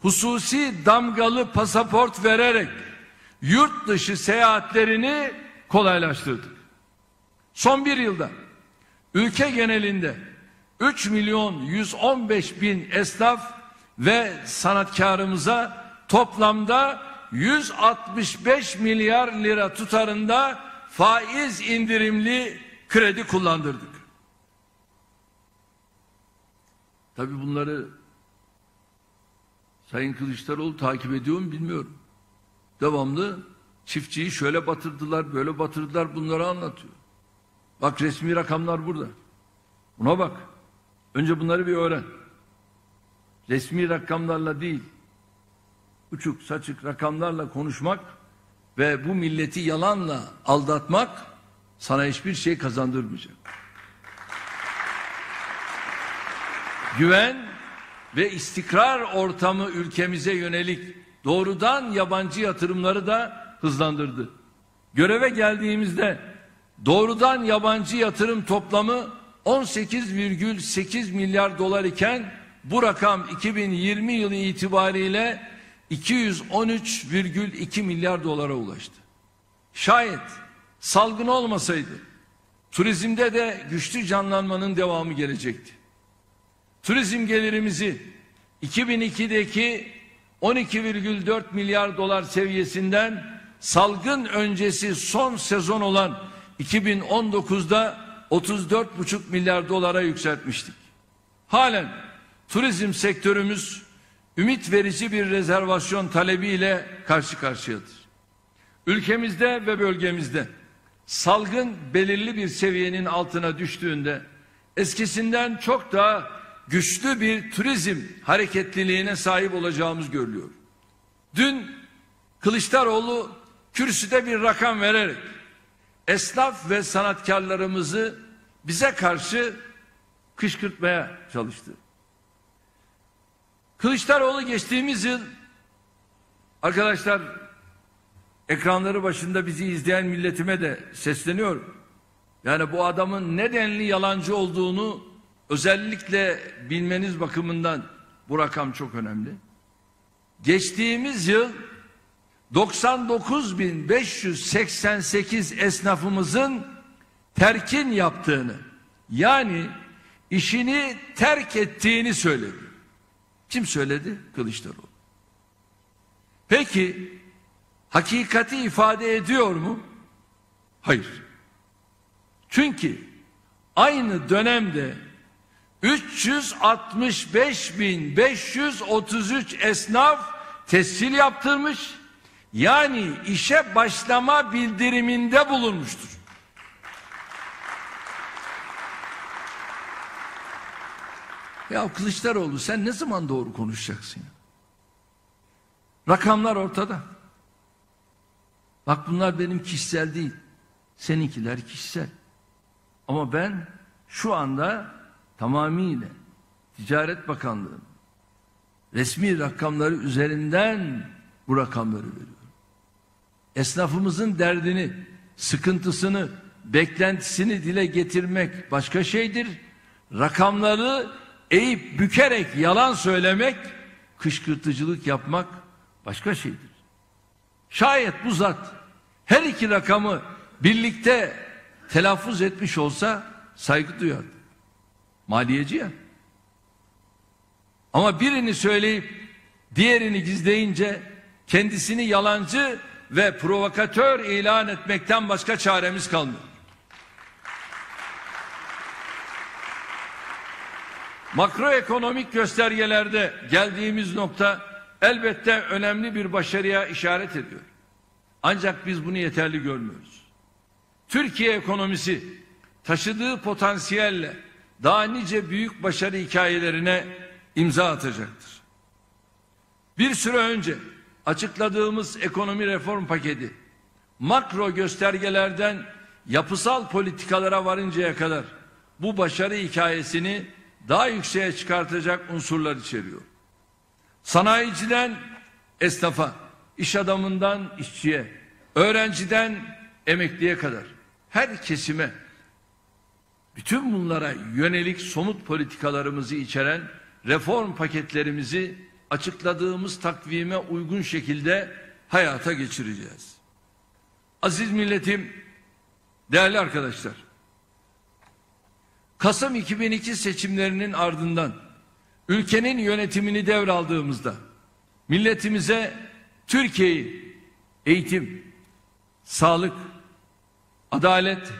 hususi damgalı pasaport vererek yurt dışı seyahatlerini kolaylaştırdık. Son bir yılda ülke genelinde 3 milyon 115 bin esnaf ve sanatkarımıza toplamda 165 milyar lira tutarında faiz indirimli kredi kullandırdık. Tabi bunları Sayın Kılıçdaroğlu takip ediyor mu bilmiyorum. Devamlı çiftçiyi şöyle batırdılar, böyle batırdılar bunları anlatıyor. Bak resmi rakamlar burada. Buna bak. Önce bunları bir öğren. Resmi rakamlarla değil, uçuk saçık rakamlarla konuşmak ve bu milleti yalanla aldatmak sana hiçbir şey kazandırmayacak. Güven ve istikrar ortamı ülkemize yönelik doğrudan yabancı yatırımları da hızlandırdı. Göreve geldiğimizde doğrudan yabancı yatırım toplamı 18,8 milyar dolar iken bu rakam 2020 yılı itibariyle 213,2 milyar dolara ulaştı. Şayet salgın olmasaydı turizmde de güçlü canlanmanın devamı gelecekti. Turizm gelirimizi 2002'deki 12,4 milyar dolar seviyesinden salgın öncesi son sezon olan 2019'da 34,5 milyar dolara yükseltmiştik. Halen turizm sektörümüz ümit verici bir rezervasyon talebiyle karşı karşıyadır. Ülkemizde ve bölgemizde salgın belirli bir seviyenin altına düştüğünde eskisinden çok daha güçlü bir turizm hareketliliğine sahip olacağımız görülüyor. Dün Kılıçdaroğlu kürsüde bir rakam vererek esnaf ve sanatkarlarımızı bize karşı kışkırtmaya çalıştı. Kılıçdaroğlu geçtiğimiz yıl arkadaşlar ekranları başında bizi izleyen milletime de sesleniyorum. Yani bu adamın nedenli yalancı olduğunu özellikle bilmeniz bakımından bu rakam çok önemli. Geçtiğimiz yıl 99.588 esnafımızın terkin yaptığını yani işini terk ettiğini söyledi. Kim söyledi? Kılıçdaroğlu. Peki hakikati ifade ediyor mu? Hayır. Çünkü aynı dönemde 365.533 esnaf tescil yaptırmış yani işe başlama bildiriminde bulunmuştur. Ya Kılıçdaroğlu sen ne zaman doğru konuşacaksın? ya? Rakamlar ortada. Bak bunlar benim kişisel değil. Seninkiler kişisel. Ama ben şu anda tamamıyla Ticaret Bakanlığı resmi rakamları üzerinden bu rakamları veriyorum. Esnafımızın derdini, sıkıntısını, beklentisini dile getirmek başka şeydir. Rakamları eğip bükerek yalan söylemek, kışkırtıcılık yapmak başka şeydir. Şayet bu zat her iki rakamı birlikte telaffuz etmiş olsa saygı duyardı. Maliyeci ya. Ama birini söyleyip diğerini gizleyince kendisini yalancı ve provokatör ilan etmekten başka çaremiz kalmıyor. Makroekonomik göstergelerde geldiğimiz nokta elbette önemli bir başarıya işaret ediyor. Ancak biz bunu yeterli görmüyoruz. Türkiye ekonomisi taşıdığı potansiyelle daha nice büyük başarı hikayelerine imza atacaktır. Bir süre önce açıkladığımız ekonomi reform paketi makro göstergelerden yapısal politikalara varıncaya kadar bu başarı hikayesini daha yükseğe çıkartacak unsurlar içeriyor. Sanayiciden esnafa, iş adamından işçiye, öğrenciden emekliye kadar her kesime bütün bunlara yönelik somut politikalarımızı içeren reform paketlerimizi açıkladığımız takvime uygun şekilde hayata geçireceğiz. Aziz milletim, değerli arkadaşlar, Kasım 2002 seçimlerinin ardından ülkenin yönetimini devraldığımızda milletimize Türkiye'yi eğitim, sağlık, adalet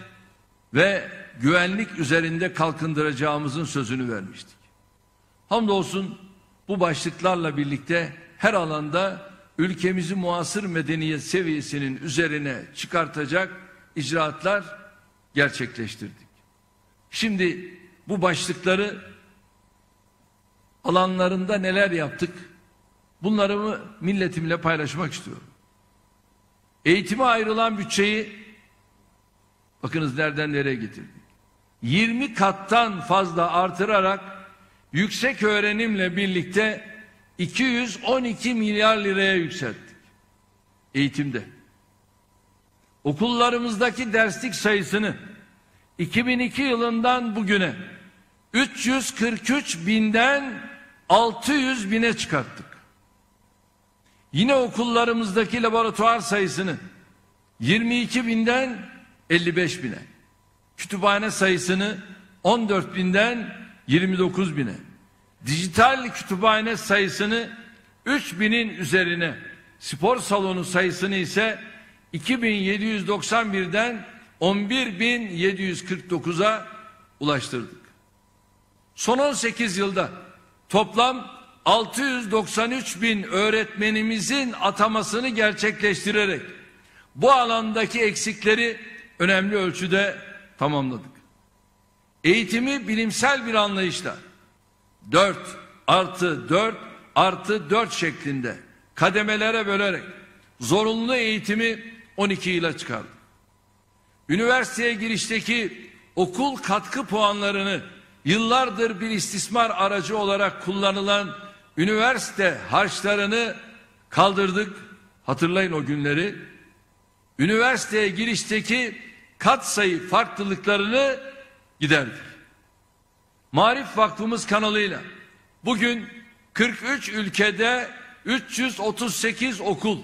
ve güvenlik üzerinde kalkındıracağımızın sözünü vermiştik. Hamdolsun bu başlıklarla birlikte her alanda ülkemizi muasır medeniyet seviyesinin üzerine çıkartacak icraatlar gerçekleştirdik. Şimdi bu başlıkları alanlarında neler yaptık? Bunları milletimle paylaşmak istiyorum. Eğitime ayrılan bütçeyi bakınız nereden nereye getirdik. 20 kattan fazla artırarak yüksek öğrenimle birlikte 212 milyar liraya yükselttik. Eğitimde. Okullarımızdaki derslik sayısını 2002 yılından bugüne 343 binden 600 bine çıkarttık. Yine okullarımızdaki laboratuvar sayısını 22 binden 55 bine, kütüphane sayısını 14 binden 29 bine, dijital kütüphane sayısını 3 binin üzerine, spor salonu sayısını ise 2791'den 11749'a ulaştırdık. Son 18 yılda toplam 693 bin öğretmenimizin atamasını gerçekleştirerek bu alandaki eksikleri önemli ölçüde tamamladık. Eğitimi bilimsel bir anlayışla 4 artı 4 artı 4 şeklinde kademelere bölerek zorunlu eğitimi 12 yıla çıkardık. Üniversiteye girişteki okul katkı puanlarını yıllardır bir istismar aracı olarak kullanılan üniversite harçlarını kaldırdık. Hatırlayın o günleri. Üniversiteye girişteki kat sayı farklılıklarını giderdik. Marif Vakfımız kanalıyla bugün 43 ülkede 338 okul,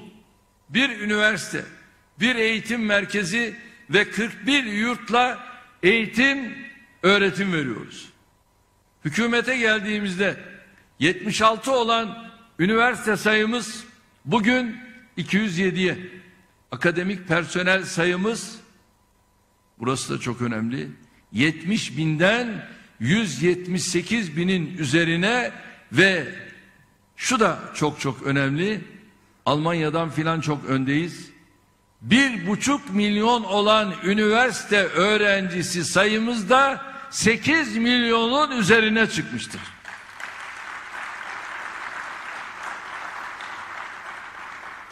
bir üniversite, bir eğitim merkezi ve 41 yurtla eğitim, öğretim veriyoruz. Hükümete geldiğimizde 76 olan üniversite sayımız bugün 207'ye. Akademik personel sayımız burası da çok önemli. 70 binden 178 binin üzerine ve şu da çok çok önemli. Almanya'dan filan çok öndeyiz. Bir buçuk milyon olan üniversite öğrencisi sayımız da 8 milyonun üzerine çıkmıştır.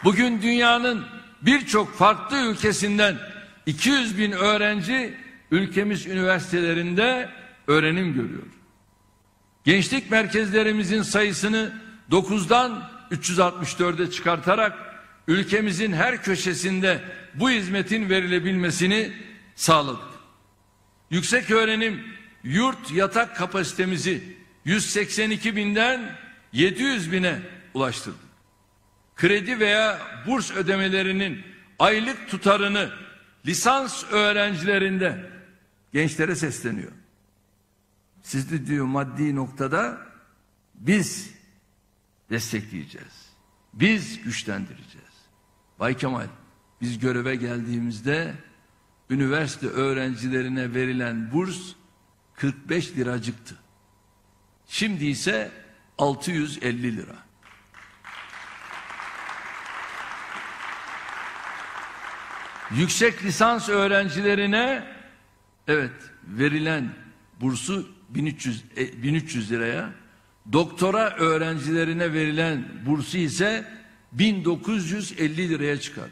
Bugün dünyanın birçok farklı ülkesinden 200 bin öğrenci ülkemiz üniversitelerinde öğrenim görüyor. Gençlik merkezlerimizin sayısını 9'dan 364'e çıkartarak ülkemizin her köşesinde bu hizmetin verilebilmesini sağladık. Yüksek öğrenim yurt yatak kapasitemizi 182 binden 700 bine ulaştırdık. Kredi veya burs ödemelerinin aylık tutarını lisans öğrencilerinde gençlere sesleniyor. Siz de diyor maddi noktada biz destekleyeceğiz. Biz güçlendireceğiz. Bay Kemal biz göreve geldiğimizde üniversite öğrencilerine verilen burs 45 liracıktı. Şimdi ise 650 lira. Yüksek lisans öğrencilerine evet verilen bursu 1300 e, 1300 liraya, doktora öğrencilerine verilen bursu ise 1950 liraya çıkardı.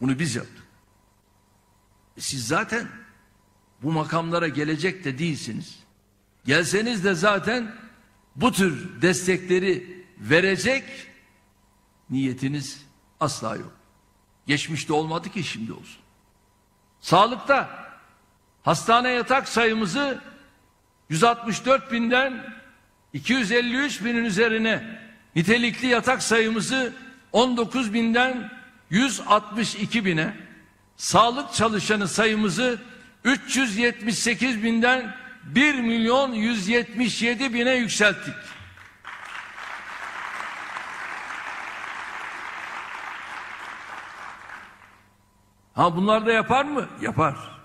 Bunu biz yaptık. E siz zaten bu makamlara gelecek de değilsiniz. Gelseniz de zaten bu tür destekleri verecek niyetiniz asla yok. Geçmişte olmadı ki şimdi olsun. Sağlıkta hastane yatak sayımızı 164 binden 253 binin üzerine nitelikli yatak sayımızı 19 binden 162 bine sağlık çalışanı sayımızı 378 binden 1 milyon 177 bine yükselttik. Ha bunlar da yapar mı? Yapar.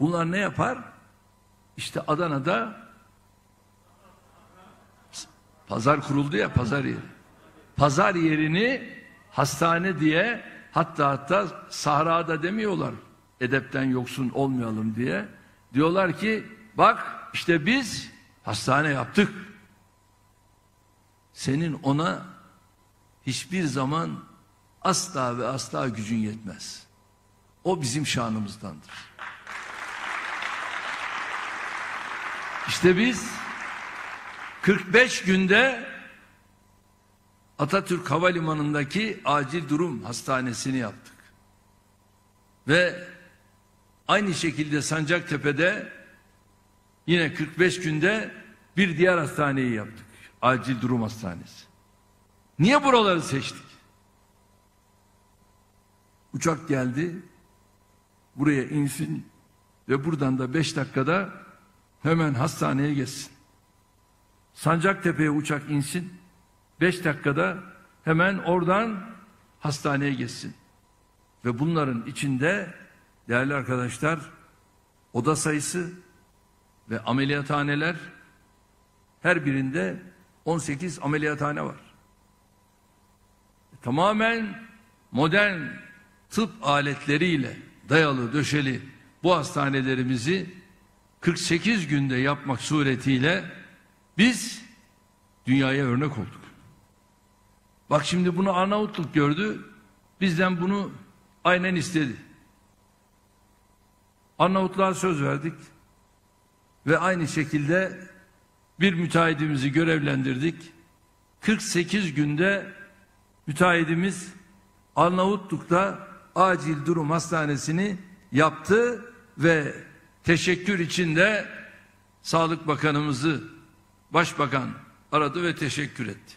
Bunlar ne yapar? İşte Adana'da pazar kuruldu ya pazar yeri. Pazar yerini hastane diye hatta hatta sahrada demiyorlar edepten yoksun olmayalım diye. Diyorlar ki bak işte biz hastane yaptık. senin ona hiçbir zaman asla ve asla gücün yetmez. O bizim şanımızdandır. İşte biz 45 günde Atatürk Havalimanı'ndaki acil durum hastanesini yaptık. Ve aynı şekilde Sancaktepe'de yine 45 günde bir diğer hastaneyi yaptık. Acil durum hastanesi. Niye buraları seçtik? Uçak geldi. Buraya insin ve buradan da 5 dakikada hemen hastaneye geçsin. Sancaktepe'ye uçak insin. 5 dakikada hemen oradan hastaneye geçsin. Ve bunların içinde değerli arkadaşlar oda sayısı ve ameliyathaneler her birinde 18 ameliyathane var. Tamamen modern tıp aletleriyle dayalı döşeli bu hastanelerimizi 48 günde yapmak suretiyle biz dünyaya örnek olduk. Bak şimdi bunu Arnavutluk gördü. Bizden bunu aynen istedi. Arnavutluğa söz verdik. Ve aynı şekilde bir müteahhidimizi görevlendirdik. 48 günde müteahhidimiz Arnavutluk'ta acil durum hastanesini yaptı ve teşekkür için de Sağlık Bakanımızı Başbakan aradı ve teşekkür etti.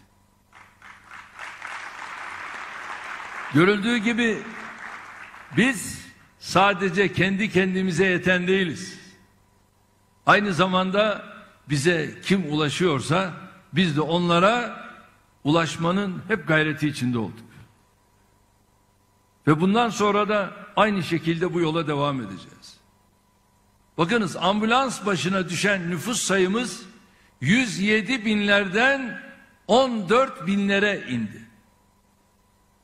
Görüldüğü gibi biz sadece kendi kendimize yeten değiliz. Aynı zamanda bize kim ulaşıyorsa biz de onlara ulaşmanın hep gayreti içinde olduk. Ve bundan sonra da aynı şekilde bu yola devam edeceğiz. Bakınız ambulans başına düşen nüfus sayımız 107 binlerden 14 binlere indi.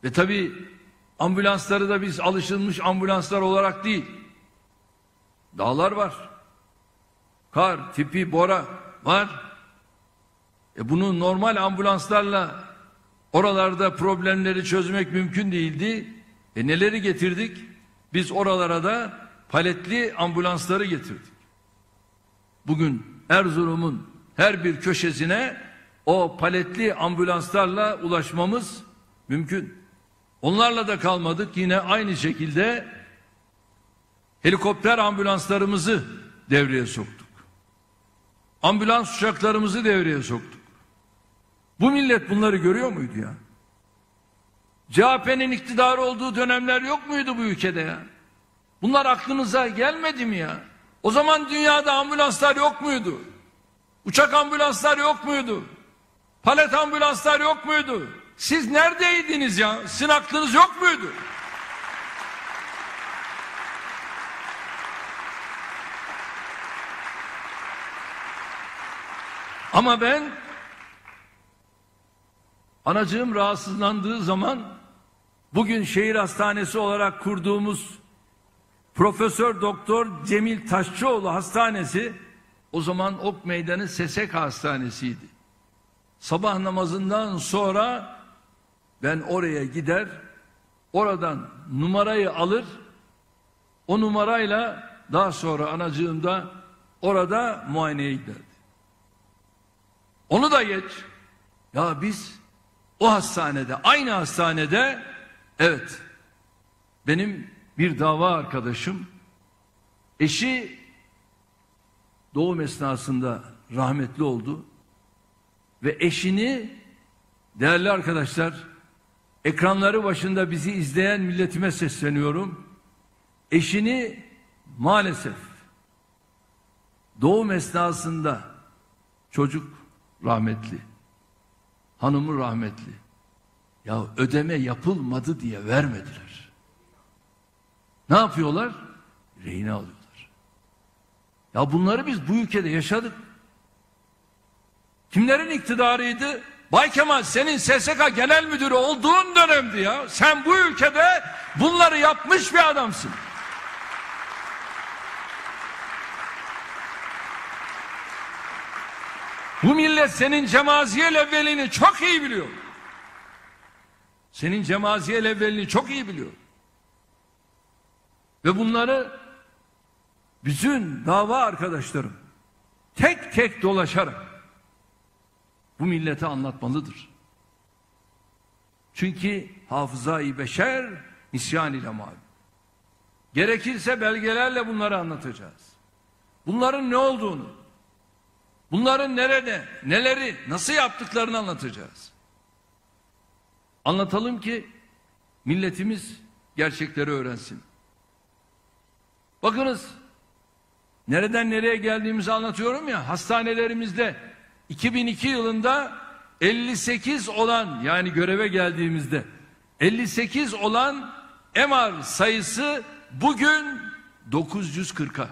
Ve tabi ambulansları da biz alışılmış ambulanslar olarak değil. Dağlar var. Kar, tipi, bora var. E bunu normal ambulanslarla oralarda problemleri çözmek mümkün değildi. E neleri getirdik? Biz oralara da paletli ambulansları getirdik. Bugün Erzurum'un her bir köşesine o paletli ambulanslarla ulaşmamız mümkün. Onlarla da kalmadık. Yine aynı şekilde helikopter ambulanslarımızı devreye soktuk. Ambulans uçaklarımızı devreye soktuk. Bu millet bunları görüyor muydu ya? CHP'nin iktidarı olduğu dönemler yok muydu bu ülkede ya? Bunlar aklınıza gelmedi mi ya? O zaman dünyada ambulanslar yok muydu? Uçak ambulanslar yok muydu? Palet ambulanslar yok muydu? Siz neredeydiniz ya? Sizin aklınız yok muydu? Ama ben anacığım rahatsızlandığı zaman bugün şehir hastanesi olarak kurduğumuz Profesör Doktor Cemil Taşçıoğlu Hastanesi o zaman Ok Meydanı Sesek Hastanesi'ydi. Sabah namazından sonra ben oraya gider, oradan numarayı alır, o numarayla daha sonra anacığımda orada muayeneye giderdi. Onu da geç. Ya biz o hastanede, aynı hastanede evet benim bir dava arkadaşım eşi doğum esnasında rahmetli oldu ve eşini değerli arkadaşlar ekranları başında bizi izleyen milletime sesleniyorum. Eşini maalesef doğum esnasında çocuk rahmetli, hanımı rahmetli. Ya ödeme yapılmadı diye vermediler. Ne yapıyorlar? Rehine alıyorlar. Ya bunları biz bu ülkede yaşadık. Kimlerin iktidarıydı? Bay Kemal senin SSK genel müdürü olduğun dönemdi ya. Sen bu ülkede bunları yapmış bir adamsın. Bu millet senin cemaziyel evvelini çok iyi biliyor. Senin cemaziyel evvelini çok iyi biliyor. Ve bunları bütün dava arkadaşlarım tek tek dolaşarak bu millete anlatmalıdır. Çünkü hafızayı beşer nisyan ile malum. Gerekirse belgelerle bunları anlatacağız. Bunların ne olduğunu, bunların nerede, neleri, nasıl yaptıklarını anlatacağız. Anlatalım ki milletimiz gerçekleri öğrensin. Bakınız nereden nereye geldiğimizi anlatıyorum ya hastanelerimizde 2002 yılında 58 olan yani göreve geldiğimizde 58 olan MR sayısı bugün 940'a.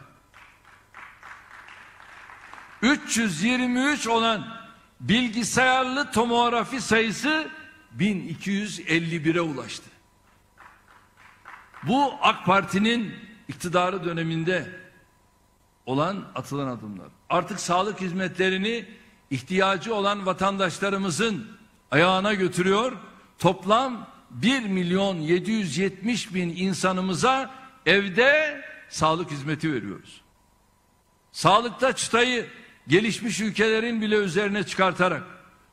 323 olan bilgisayarlı tomografi sayısı 1251'e ulaştı. Bu AK Parti'nin iktidarı döneminde olan atılan adımlar. Artık sağlık hizmetlerini ihtiyacı olan vatandaşlarımızın ayağına götürüyor. Toplam 1 milyon 770 bin insanımıza evde sağlık hizmeti veriyoruz. Sağlıkta çıtayı gelişmiş ülkelerin bile üzerine çıkartarak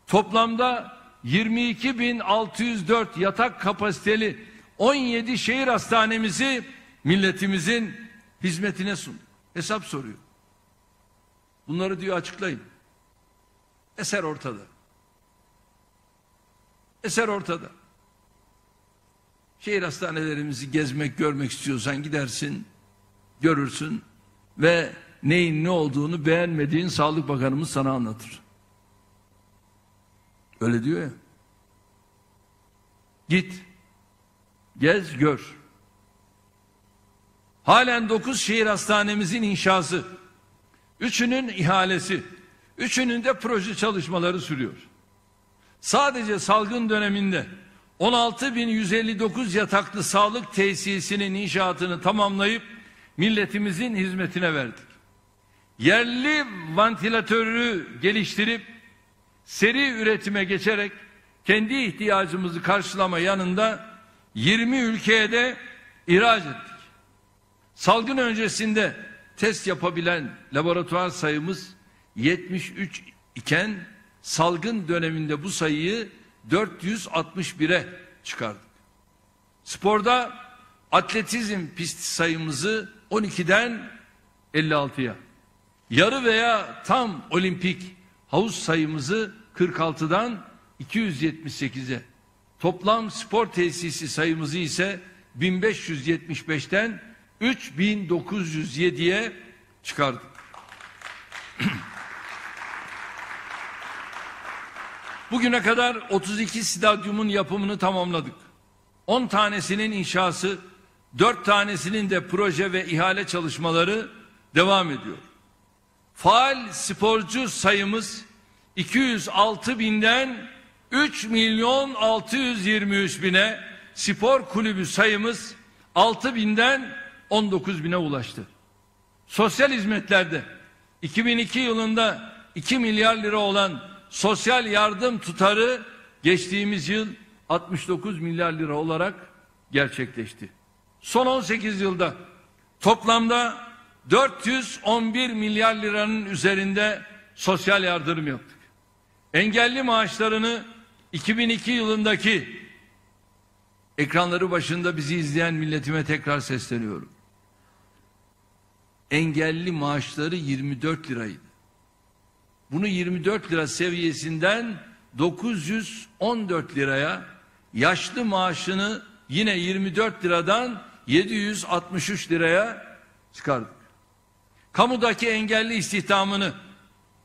toplamda 22.604 yatak kapasiteli 17 şehir hastanemizi milletimizin hizmetine sun. Hesap soruyor. Bunları diyor açıklayın. Eser ortada. Eser ortada. Şehir hastanelerimizi gezmek, görmek istiyorsan gidersin, görürsün ve neyin ne olduğunu beğenmediğin Sağlık Bakanımız sana anlatır. Öyle diyor ya. Git, gez, gör. Halen 9 şehir hastanemizin inşası, üçünün ihalesi, üçünün de proje çalışmaları sürüyor. Sadece salgın döneminde 16.159 yataklı sağlık tesisinin inşaatını tamamlayıp milletimizin hizmetine verdik. Yerli vantilatörü geliştirip seri üretime geçerek kendi ihtiyacımızı karşılama yanında 20 ülkeye de ihraç ettik. Salgın öncesinde test yapabilen laboratuvar sayımız 73 iken salgın döneminde bu sayıyı 461'e çıkardık. Sporda atletizm pisti sayımızı 12'den 56'ya. Yarı veya tam olimpik havuz sayımızı 46'dan 278'e. Toplam spor tesisi sayımızı ise 1575'ten 3907'ye çıkardık. Bugüne kadar 32 stadyumun yapımını tamamladık. 10 tanesinin inşası, 4 tanesinin de proje ve ihale çalışmaları devam ediyor. Faal sporcu sayımız 206 binden 3 milyon 623 bine, spor kulübü sayımız 6 binden 19 bine ulaştı. Sosyal hizmetlerde 2002 yılında 2 milyar lira olan sosyal yardım tutarı geçtiğimiz yıl 69 milyar lira olarak gerçekleşti. Son 18 yılda toplamda 411 milyar liranın üzerinde sosyal yardım yaptık. Engelli maaşlarını 2002 yılındaki ekranları başında bizi izleyen milletime tekrar sesleniyorum. Engelli maaşları 24 liraydı. Bunu 24 lira seviyesinden 914 liraya, yaşlı maaşını yine 24 liradan 763 liraya çıkardık. Kamudaki engelli istihdamını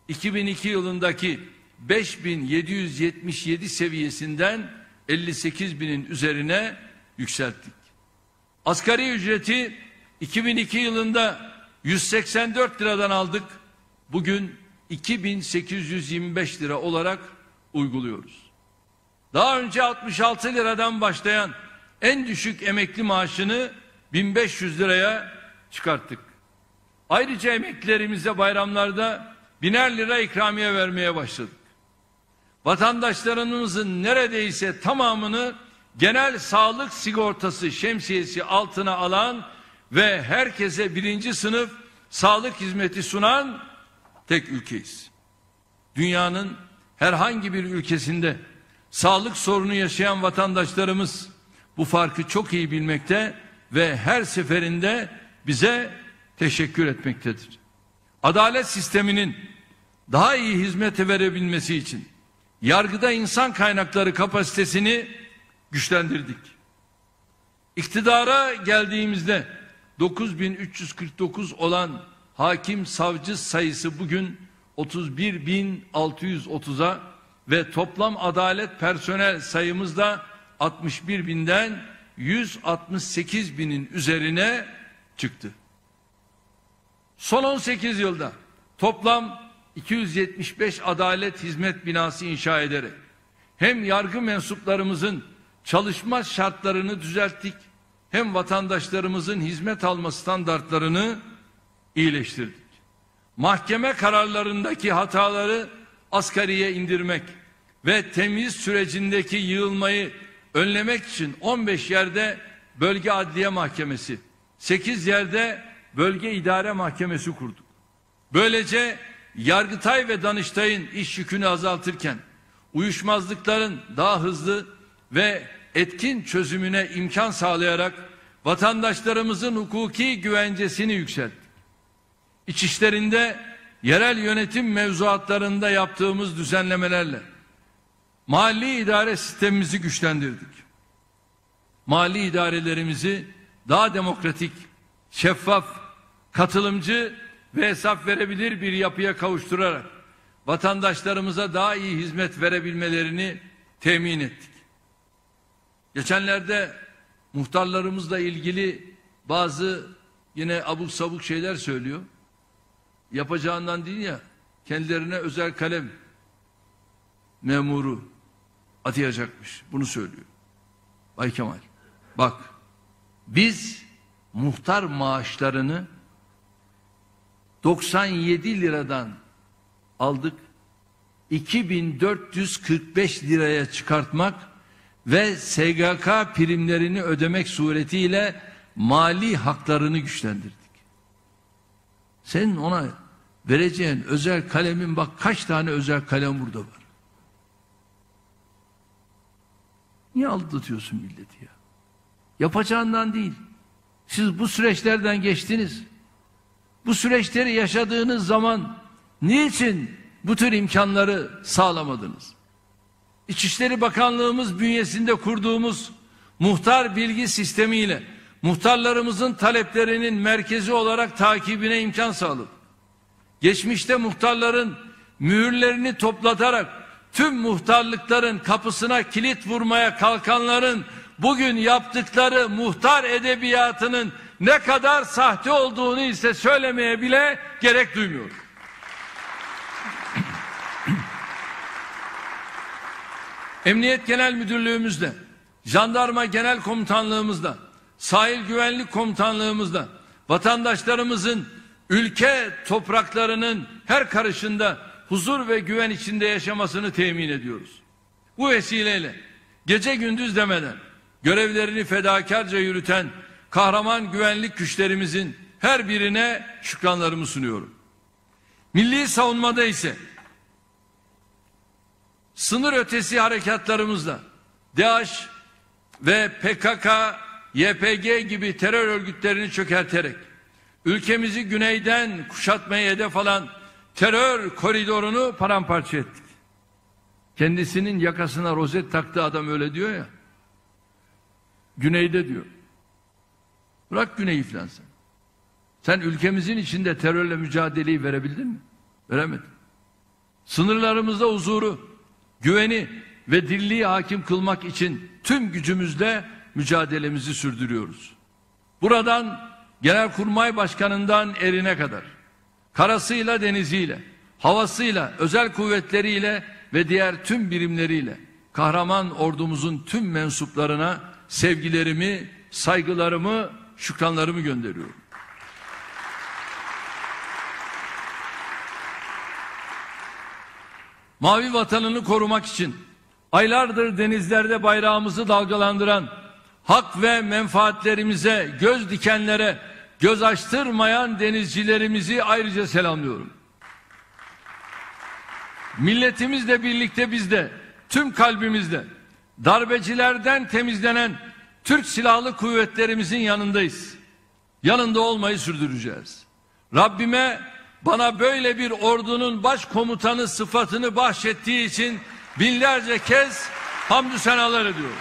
2002 yılındaki 5777 seviyesinden 58 binin üzerine yükselttik. Asgari ücreti 2002 yılında 184 liradan aldık. Bugün 2825 lira olarak uyguluyoruz. Daha önce 66 liradan başlayan en düşük emekli maaşını 1500 liraya çıkarttık. Ayrıca emeklilerimize bayramlarda biner lira ikramiye vermeye başladık. Vatandaşlarımızın neredeyse tamamını genel sağlık sigortası şemsiyesi altına alan ve herkese birinci sınıf sağlık hizmeti sunan tek ülkeyiz. Dünyanın herhangi bir ülkesinde sağlık sorunu yaşayan vatandaşlarımız bu farkı çok iyi bilmekte ve her seferinde bize teşekkür etmektedir. Adalet sisteminin daha iyi hizmete verebilmesi için yargıda insan kaynakları kapasitesini güçlendirdik. İktidara geldiğimizde 9349 olan hakim savcı sayısı bugün 31.630'a ve toplam adalet personel sayımız da 61 binden 168 binin üzerine çıktı. Son 18 yılda toplam 275 adalet hizmet binası inşa ederek hem yargı mensuplarımızın çalışma şartlarını düzelttik hem vatandaşlarımızın hizmet alma standartlarını iyileştirdik. Mahkeme kararlarındaki hataları asgariye indirmek ve temiz sürecindeki yığılmayı önlemek için 15 yerde bölge adliye mahkemesi, 8 yerde bölge idare mahkemesi kurduk. Böylece Yargıtay ve Danıştay'ın iş yükünü azaltırken uyuşmazlıkların daha hızlı ve etkin çözümüne imkan sağlayarak vatandaşlarımızın hukuki güvencesini yükselttik. İçişlerinde yerel yönetim mevzuatlarında yaptığımız düzenlemelerle mali idare sistemimizi güçlendirdik. Mali idarelerimizi daha demokratik, şeffaf, katılımcı ve hesap verebilir bir yapıya kavuşturarak vatandaşlarımıza daha iyi hizmet verebilmelerini temin ettik. Geçenlerde muhtarlarımızla ilgili bazı yine abuk sabuk şeyler söylüyor. Yapacağından değil ya kendilerine özel kalem memuru atayacakmış. Bunu söylüyor. Bay Kemal bak biz muhtar maaşlarını 97 liradan aldık 2445 liraya çıkartmak ve SGK primlerini ödemek suretiyle mali haklarını güçlendirdik. Senin ona vereceğin özel kalemin bak kaç tane özel kalem burada var. Niye aldatıyorsun milleti ya? Yapacağından değil. Siz bu süreçlerden geçtiniz. Bu süreçleri yaşadığınız zaman niçin bu tür imkanları sağlamadınız? İçişleri Bakanlığımız bünyesinde kurduğumuz muhtar bilgi sistemiyle muhtarlarımızın taleplerinin merkezi olarak takibine imkan sağladı. Geçmişte muhtarların mühürlerini toplatarak tüm muhtarlıkların kapısına kilit vurmaya kalkanların bugün yaptıkları muhtar edebiyatının ne kadar sahte olduğunu ise söylemeye bile gerek duymuyorum. Emniyet Genel Müdürlüğümüzde, Jandarma Genel Komutanlığımızda, Sahil Güvenlik Komutanlığımızda vatandaşlarımızın ülke topraklarının her karışında huzur ve güven içinde yaşamasını temin ediyoruz. Bu vesileyle gece gündüz demeden görevlerini fedakarca yürüten kahraman güvenlik güçlerimizin her birine şükranlarımı sunuyorum. Milli savunmada ise sınır ötesi harekatlarımızla DAEŞ ve PKK, YPG gibi terör örgütlerini çökerterek ülkemizi güneyden kuşatmaya hedef alan terör koridorunu paramparça ettik. Kendisinin yakasına rozet taktığı adam öyle diyor ya. Güneyde diyor. Bırak güneyi filan sen. Sen ülkemizin içinde terörle mücadeleyi verebildin mi? Veremedin. Sınırlarımızda huzuru, güveni ve dirliği hakim kılmak için tüm gücümüzle mücadelemizi sürdürüyoruz. Buradan Genelkurmay Başkanı'ndan erine kadar karasıyla deniziyle, havasıyla, özel kuvvetleriyle ve diğer tüm birimleriyle kahraman ordumuzun tüm mensuplarına sevgilerimi, saygılarımı, şükranlarımı gönderiyorum. mavi vatanını korumak için aylardır denizlerde bayrağımızı dalgalandıran, hak ve menfaatlerimize göz dikenlere göz açtırmayan denizcilerimizi ayrıca selamlıyorum. Milletimizle birlikte biz de tüm kalbimizle darbecilerden temizlenen Türk Silahlı Kuvvetlerimizin yanındayız. Yanında olmayı sürdüreceğiz. Rabbime bana böyle bir ordunun başkomutanı sıfatını bahşettiği için binlerce kez hamdü senalar ediyorum.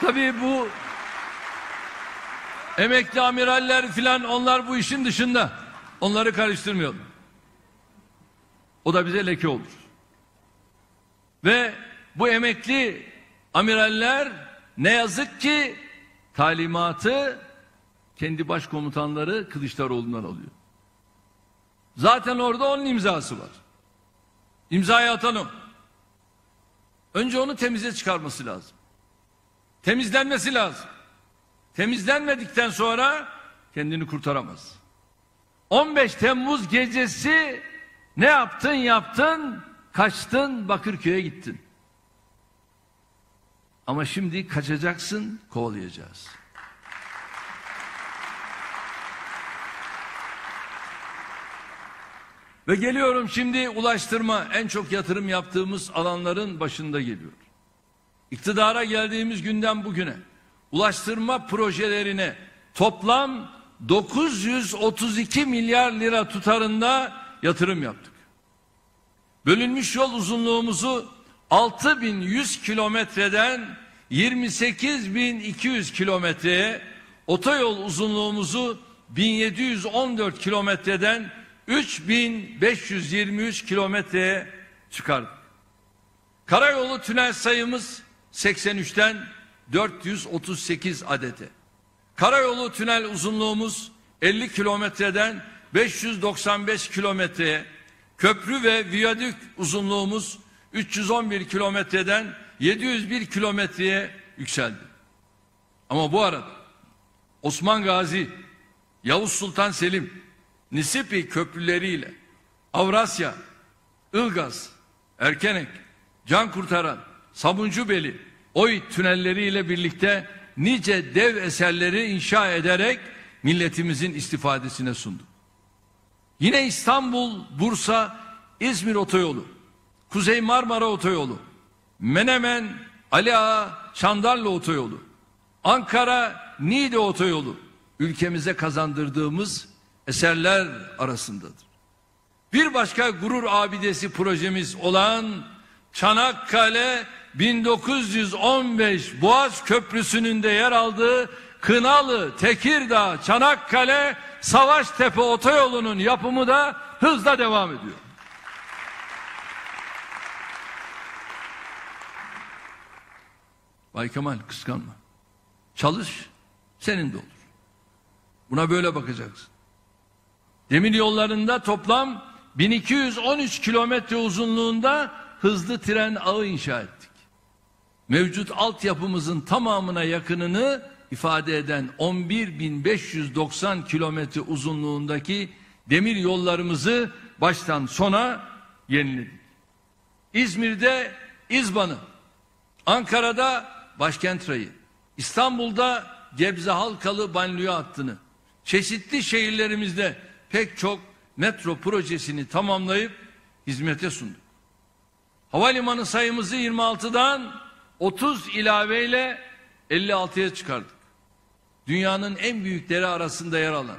Tabii bu emekli amiraller filan onlar bu işin dışında. Onları karıştırmayalım. O da bize leke olur. Ve bu emekli amiraller ne yazık ki talimatı kendi başkomutanları Kılıçdaroğlu'ndan alıyor. Zaten orada onun imzası var. İmzayı atalım. Önce onu temize çıkarması lazım. Temizlenmesi lazım. Temizlenmedikten sonra kendini kurtaramaz. 15 Temmuz gecesi ne yaptın yaptın kaçtın Bakırköy'e gittin. Ama şimdi kaçacaksın kovalayacağız. Ve geliyorum şimdi ulaştırma en çok yatırım yaptığımız alanların başında geliyor. İktidara geldiğimiz günden bugüne ulaştırma projelerine toplam 932 milyar lira tutarında yatırım yaptık. Bölünmüş yol uzunluğumuzu 6100 kilometreden 28200 kilometreye, otoyol uzunluğumuzu 1714 kilometreden 3523 kilometreye çıkardık. Karayolu tünel sayımız 83'ten 438 adete. Karayolu tünel uzunluğumuz 50 kilometreden 595 kilometreye, köprü ve viyadük uzunluğumuz 311 kilometreden 701 kilometreye yükseldi. Ama bu arada Osman Gazi, Yavuz Sultan Selim, Nisipi köprüleriyle Avrasya, Ilgaz, Erkenek, Can Kurtaran, Sabuncubeli, Oy tünelleriyle birlikte nice dev eserleri inşa ederek milletimizin istifadesine sundu. Yine İstanbul, Bursa, İzmir otoyolu, Kuzey Marmara otoyolu, Menemen, Ali Ağa, Çandarlı otoyolu, Ankara, Niğde otoyolu ülkemize kazandırdığımız eserler arasındadır. Bir başka gurur abidesi projemiz olan Çanakkale 1915 Boğaz Köprüsü'nün de yer aldığı Kınalı, Tekirdağ, Çanakkale, Savaştepe otoyolunun yapımı da hızla devam ediyor. Bay Kemal kıskanma. Çalış, senin de olur. Buna böyle bakacaksın. Demir yollarında toplam 1213 kilometre uzunluğunda hızlı tren ağı inşa ettik. Mevcut altyapımızın tamamına yakınını ifade eden 11.590 kilometre uzunluğundaki demir yollarımızı baştan sona yeniledik. İzmir'de İzban'ı, Ankara'da başkent rayı, İstanbul'da Gebze Halkalı banliyö hattını, çeşitli şehirlerimizde pek çok metro projesini tamamlayıp hizmete sunduk. Havalimanı sayımızı 26'dan 30 ilaveyle 56'ya çıkardık. Dünyanın en büyükleri arasında yer alan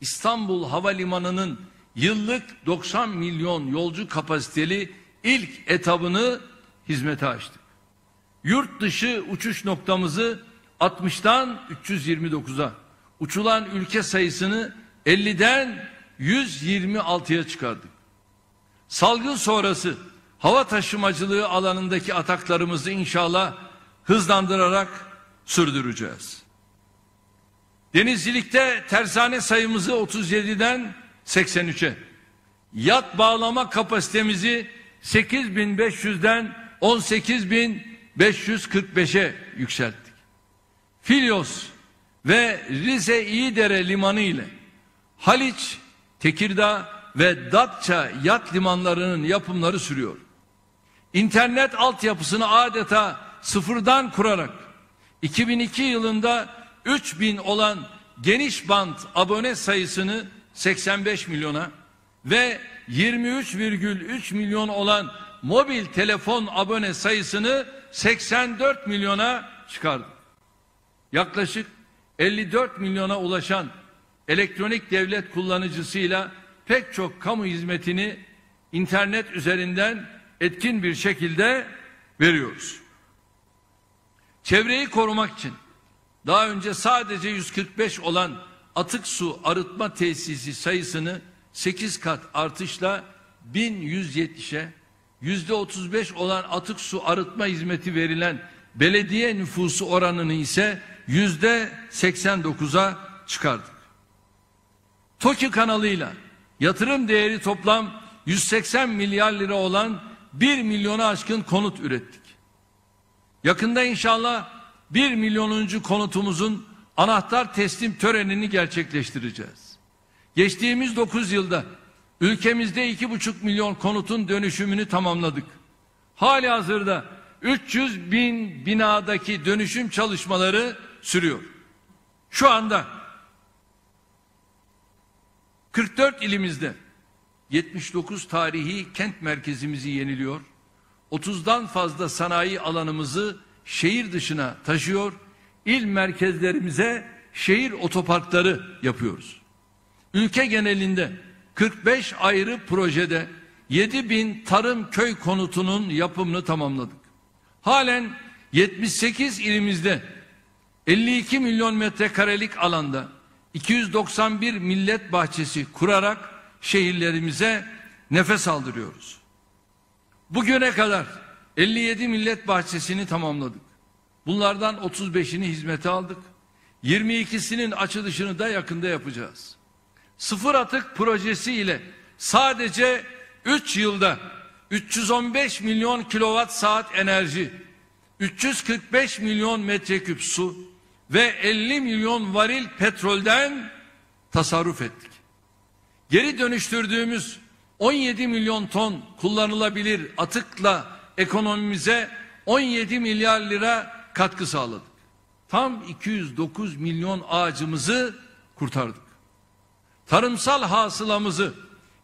İstanbul Havalimanı'nın yıllık 90 milyon yolcu kapasiteli ilk etabını hizmete açtık. Yurt dışı uçuş noktamızı 60'tan 329'a, uçulan ülke sayısını 50'den 126'ya çıkardık. Salgın sonrası hava taşımacılığı alanındaki ataklarımızı inşallah hızlandırarak sürdüreceğiz. Denizcilikte tersane sayımızı 37'den 83'e, yat bağlama kapasitemizi 8500'den 18545'e yükselttik. Filyos ve Rize İyidere limanı ile Haliç, Tekirdağ ve Datça yat limanlarının yapımları sürüyor. İnternet altyapısını adeta sıfırdan kurarak 2002 yılında 3000 olan geniş band abone sayısını 85 milyona ve 23,3 milyon olan mobil telefon abone sayısını 84 milyona çıkardık. Yaklaşık 54 milyona ulaşan elektronik devlet kullanıcısıyla pek çok kamu hizmetini internet üzerinden etkin bir şekilde veriyoruz. Çevreyi korumak için daha önce sadece 145 olan atık su arıtma tesisi sayısını 8 kat artışla 1170'e, yüzde 35 olan atık su arıtma hizmeti verilen belediye nüfusu oranını ise yüzde 89'a çıkardık. TOKİ kanalıyla yatırım değeri toplam 180 milyar lira olan 1 milyona aşkın konut ürettik. Yakında inşallah 1 milyonuncu konutumuzun anahtar teslim törenini gerçekleştireceğiz. Geçtiğimiz 9 yılda ülkemizde 2,5 milyon konutun dönüşümünü tamamladık. Hali hazırda 300 bin binadaki dönüşüm çalışmaları sürüyor. Şu anda 44 ilimizde 79 tarihi kent merkezimizi yeniliyor. 30'dan fazla sanayi alanımızı şehir dışına taşıyor. İl merkezlerimize şehir otoparkları yapıyoruz. Ülke genelinde 45 ayrı projede 7 bin tarım köy konutunun yapımını tamamladık. Halen 78 ilimizde 52 milyon metrekarelik alanda 291 millet bahçesi kurarak şehirlerimize nefes aldırıyoruz. Bugüne kadar 57 millet bahçesini tamamladık. Bunlardan 35'ini hizmete aldık. 22'sinin açılışını da yakında yapacağız. Sıfır atık projesi ile sadece 3 yılda 315 milyon kilowatt saat enerji, 345 milyon metreküp su ve 50 milyon varil petrolden tasarruf ettik. Geri dönüştürdüğümüz 17 milyon ton kullanılabilir atıkla ekonomimize 17 milyar lira katkı sağladık. Tam 209 milyon ağacımızı kurtardık. Tarımsal hasılamızı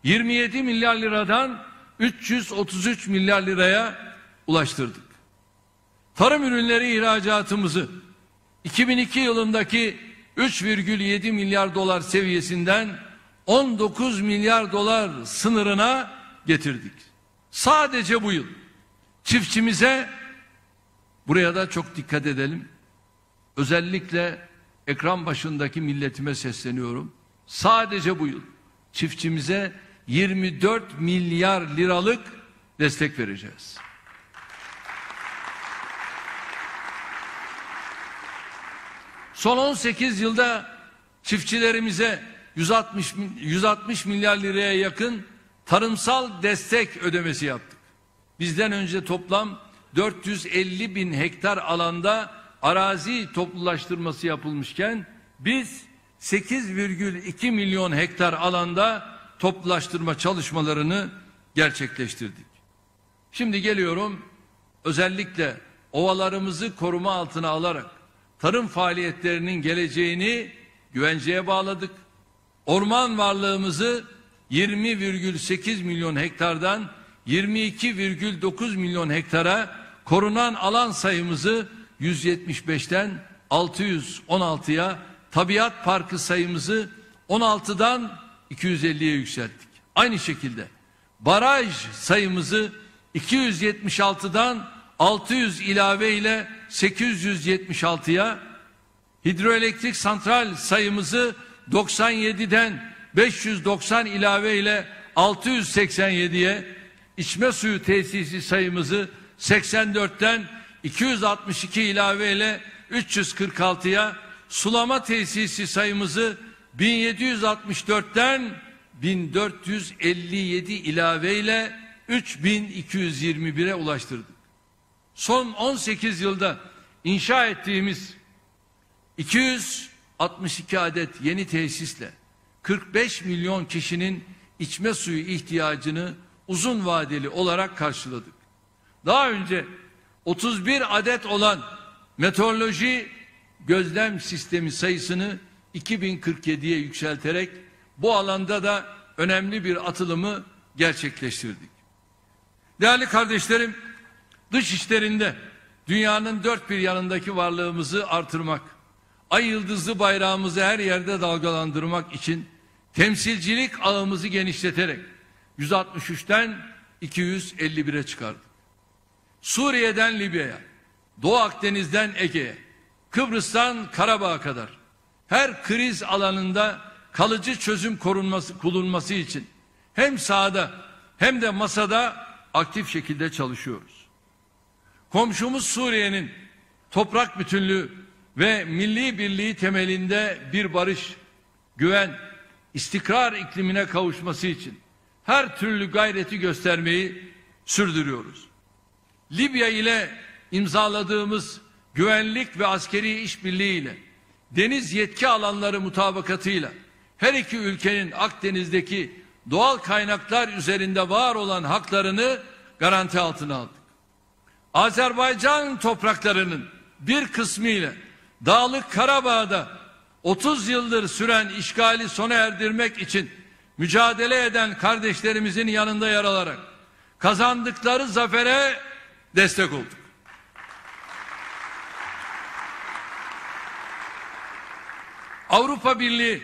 27 milyar liradan 333 milyar liraya ulaştırdık. Tarım ürünleri ihracatımızı 2002 yılındaki 3,7 milyar dolar seviyesinden 19 milyar dolar sınırına getirdik. Sadece bu yıl çiftçimize buraya da çok dikkat edelim. Özellikle ekran başındaki milletime sesleniyorum. Sadece bu yıl çiftçimize 24 milyar liralık destek vereceğiz. Son 18 yılda çiftçilerimize 160 160 milyar liraya yakın tarımsal destek ödemesi yaptık. Bizden önce toplam 450 bin hektar alanda arazi toplulaştırması yapılmışken biz 8,2 milyon hektar alanda toplulaştırma çalışmalarını gerçekleştirdik. Şimdi geliyorum özellikle ovalarımızı koruma altına alarak tarım faaliyetlerinin geleceğini güvenceye bağladık. Orman varlığımızı 20,8 milyon hektardan 22,9 milyon hektara korunan alan sayımızı 175'ten 616'ya tabiat parkı sayımızı 16'dan 250'ye yükselttik. Aynı şekilde baraj sayımızı 276'dan 600 ilave ile 876'ya hidroelektrik santral sayımızı 97'den 590 ilave ile 687'ye içme suyu tesisi sayımızı 84'ten 262 ilave ile 346'ya sulama tesisi sayımızı 1764'ten 1457 ilave ile 3221'e ulaştırdık. Son 18 yılda inşa ettiğimiz 262 adet yeni tesisle 45 milyon kişinin içme suyu ihtiyacını uzun vadeli olarak karşıladık. Daha önce 31 adet olan meteoroloji gözlem sistemi sayısını 2047'ye yükselterek bu alanda da önemli bir atılımı gerçekleştirdik. Değerli kardeşlerim, dış işlerinde dünyanın dört bir yanındaki varlığımızı artırmak, ay yıldızlı bayrağımızı her yerde dalgalandırmak için temsilcilik ağımızı genişleterek 163'ten 251'e çıkardık. Suriye'den Libya'ya, Doğu Akdeniz'den Ege'ye, Kıbrıs'tan Karabağ'a kadar her kriz alanında kalıcı çözüm korunması bulunması için hem sahada hem de masada aktif şekilde çalışıyoruz. Komşumuz Suriye'nin toprak bütünlüğü ve milli birliği temelinde bir barış, güven, istikrar iklimine kavuşması için her türlü gayreti göstermeyi sürdürüyoruz. Libya ile imzaladığımız güvenlik ve askeri işbirliği ile deniz yetki alanları mutabakatıyla her iki ülkenin Akdeniz'deki doğal kaynaklar üzerinde var olan haklarını garanti altına aldık. Azerbaycan topraklarının bir kısmı ile Dağlık Karabağ'da 30 yıldır süren işgali sona erdirmek için mücadele eden kardeşlerimizin yanında yer alarak kazandıkları zafere destek olduk. Avrupa Birliği,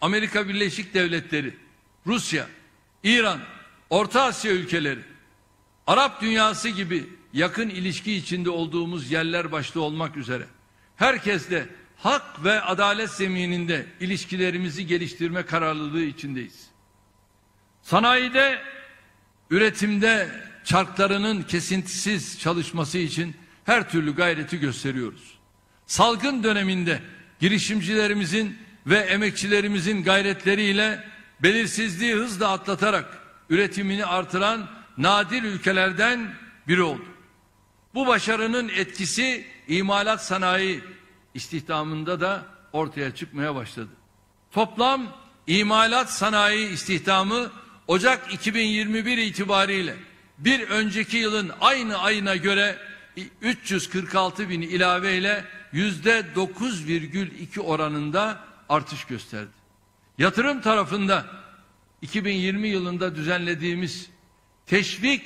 Amerika Birleşik Devletleri, Rusya, İran, Orta Asya ülkeleri, Arap dünyası gibi yakın ilişki içinde olduğumuz yerler başta olmak üzere herkesle hak ve adalet zemininde ilişkilerimizi geliştirme kararlılığı içindeyiz. Sanayide, üretimde çarklarının kesintisiz çalışması için her türlü gayreti gösteriyoruz. Salgın döneminde girişimcilerimizin ve emekçilerimizin gayretleriyle belirsizliği hızla atlatarak üretimini artıran nadir ülkelerden biri oldu. Bu başarının etkisi imalat sanayi istihdamında da ortaya çıkmaya başladı. Toplam imalat sanayi istihdamı Ocak 2021 itibariyle bir önceki yılın aynı ayına göre 346 bin ilave ile yüzde 9,2 oranında artış gösterdi. Yatırım tarafında 2020 yılında düzenlediğimiz teşvik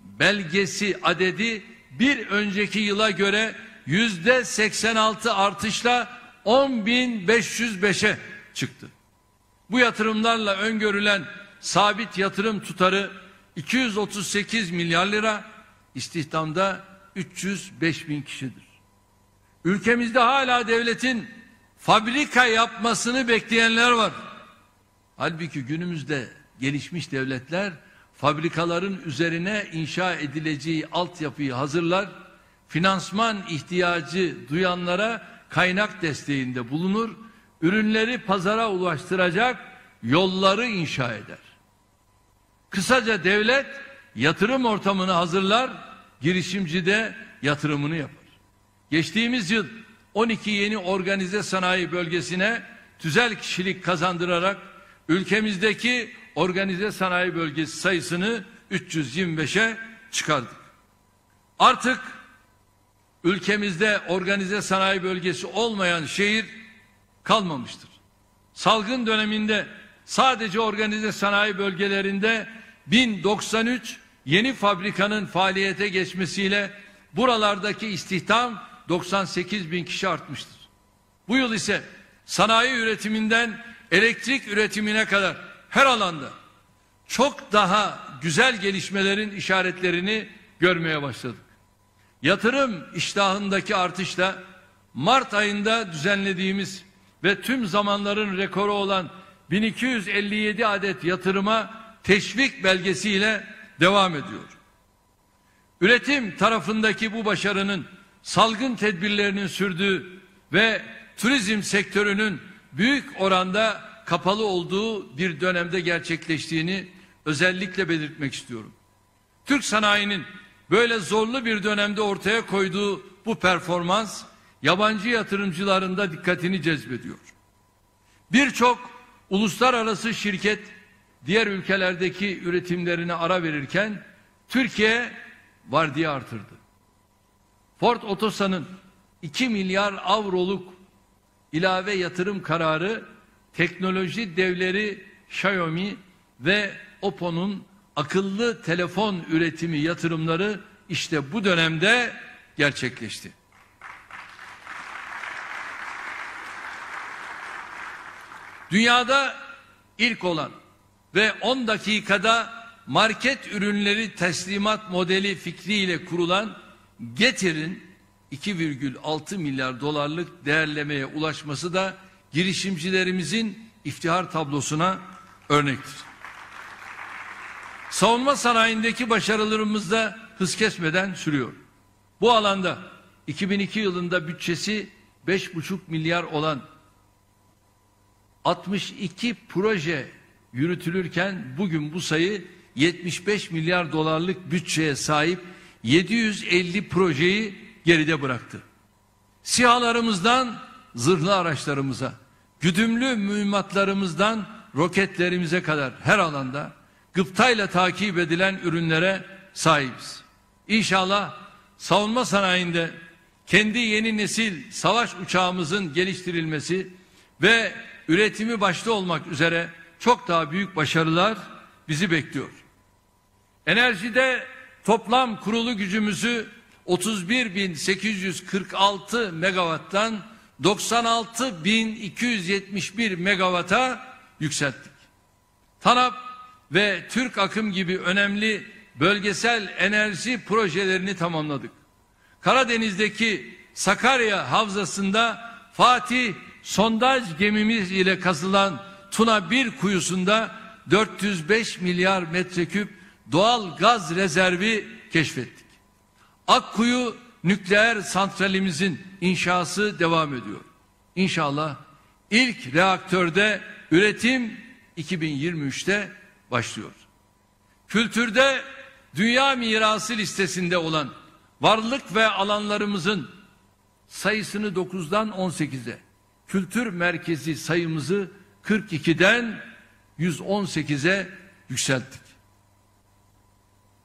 belgesi adedi bir önceki yıla göre yüzde 86 artışla 10.505'e çıktı. Bu yatırımlarla öngörülen sabit yatırım tutarı 238 milyar lira, istihdamda 305 bin kişidir. Ülkemizde hala devletin fabrika yapmasını bekleyenler var. Halbuki günümüzde gelişmiş devletler fabrikaların üzerine inşa edileceği altyapıyı hazırlar, finansman ihtiyacı duyanlara kaynak desteğinde bulunur, ürünleri pazara ulaştıracak yolları inşa eder. Kısaca devlet yatırım ortamını hazırlar, girişimci de yatırımını yapar. Geçtiğimiz yıl 12 yeni organize sanayi bölgesine tüzel kişilik kazandırarak ülkemizdeki organize sanayi bölgesi sayısını 325'e çıkardık. Artık ülkemizde organize sanayi bölgesi olmayan şehir kalmamıştır. Salgın döneminde sadece organize sanayi bölgelerinde 1093 yeni fabrikanın faaliyete geçmesiyle buralardaki istihdam 98 bin kişi artmıştır. Bu yıl ise sanayi üretiminden elektrik üretimine kadar her alanda çok daha güzel gelişmelerin işaretlerini görmeye başladık. Yatırım iştahındaki artışla Mart ayında düzenlediğimiz ve tüm zamanların rekoru olan 1257 adet yatırıma teşvik belgesiyle devam ediyor. Üretim tarafındaki bu başarının salgın tedbirlerinin sürdüğü ve turizm sektörünün büyük oranda kapalı olduğu bir dönemde gerçekleştiğini özellikle belirtmek istiyorum. Türk sanayinin böyle zorlu bir dönemde ortaya koyduğu bu performans yabancı yatırımcıların da dikkatini cezbediyor. Birçok uluslararası şirket diğer ülkelerdeki üretimlerine ara verirken Türkiye vardiya artırdı. Ford Otosan'ın 2 milyar avroluk ilave yatırım kararı teknoloji devleri Xiaomi ve Oppo'nun akıllı telefon üretimi yatırımları işte bu dönemde gerçekleşti. Dünyada ilk olan ve 10 dakikada market ürünleri teslimat modeli fikriyle kurulan Getir'in 2,6 milyar dolarlık değerlemeye ulaşması da girişimcilerimizin iftihar tablosuna örnektir. Savunma sanayindeki başarılarımız da hız kesmeden sürüyor. Bu alanda 2002 yılında bütçesi 5,5 milyar olan 62 proje yürütülürken bugün bu sayı 75 milyar dolarlık bütçeye sahip 750 projeyi geride bıraktı. SİHA'larımızdan zırhlı araçlarımıza, güdümlü mühimmatlarımızdan roketlerimize kadar her alanda gıptayla takip edilen ürünlere sahibiz. İnşallah savunma sanayinde kendi yeni nesil savaş uçağımızın geliştirilmesi ve üretimi başta olmak üzere çok daha büyük başarılar bizi bekliyor. Enerjide toplam kurulu gücümüzü 31.846 megawatttan 96.271 megawata yükselttik. TANAP ve Türk Akım gibi önemli bölgesel enerji projelerini tamamladık. Karadeniz'deki Sakarya Havzası'nda Fatih sondaj gemimiz ile kazılan Tuna 1 kuyusunda 405 milyar metreküp doğal gaz rezervi keşfettik. Akkuyu nükleer santralimizin inşası devam ediyor. İnşallah ilk reaktörde üretim 2023'te başlıyor. Kültürde dünya mirası listesinde olan varlık ve alanlarımızın sayısını 9'dan 18'e, kültür merkezi sayımızı 42'den 118'e yükselttik.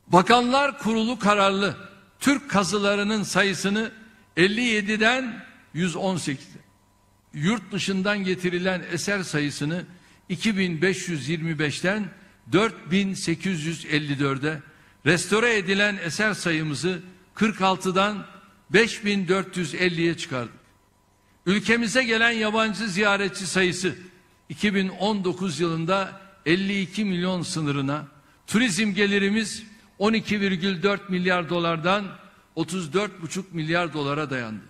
Bakanlar Kurulu kararlı Türk kazılarının sayısını 57'den 118'e, yurt dışından getirilen eser sayısını 2525'ten 4854'e, restore edilen eser sayımızı 46'dan 5450'ye çıkardık. Ülkemize gelen yabancı ziyaretçi sayısı 2019 yılında 52 milyon sınırına, turizm gelirimiz 12,4 milyar dolardan 34,5 milyar dolara dayandı.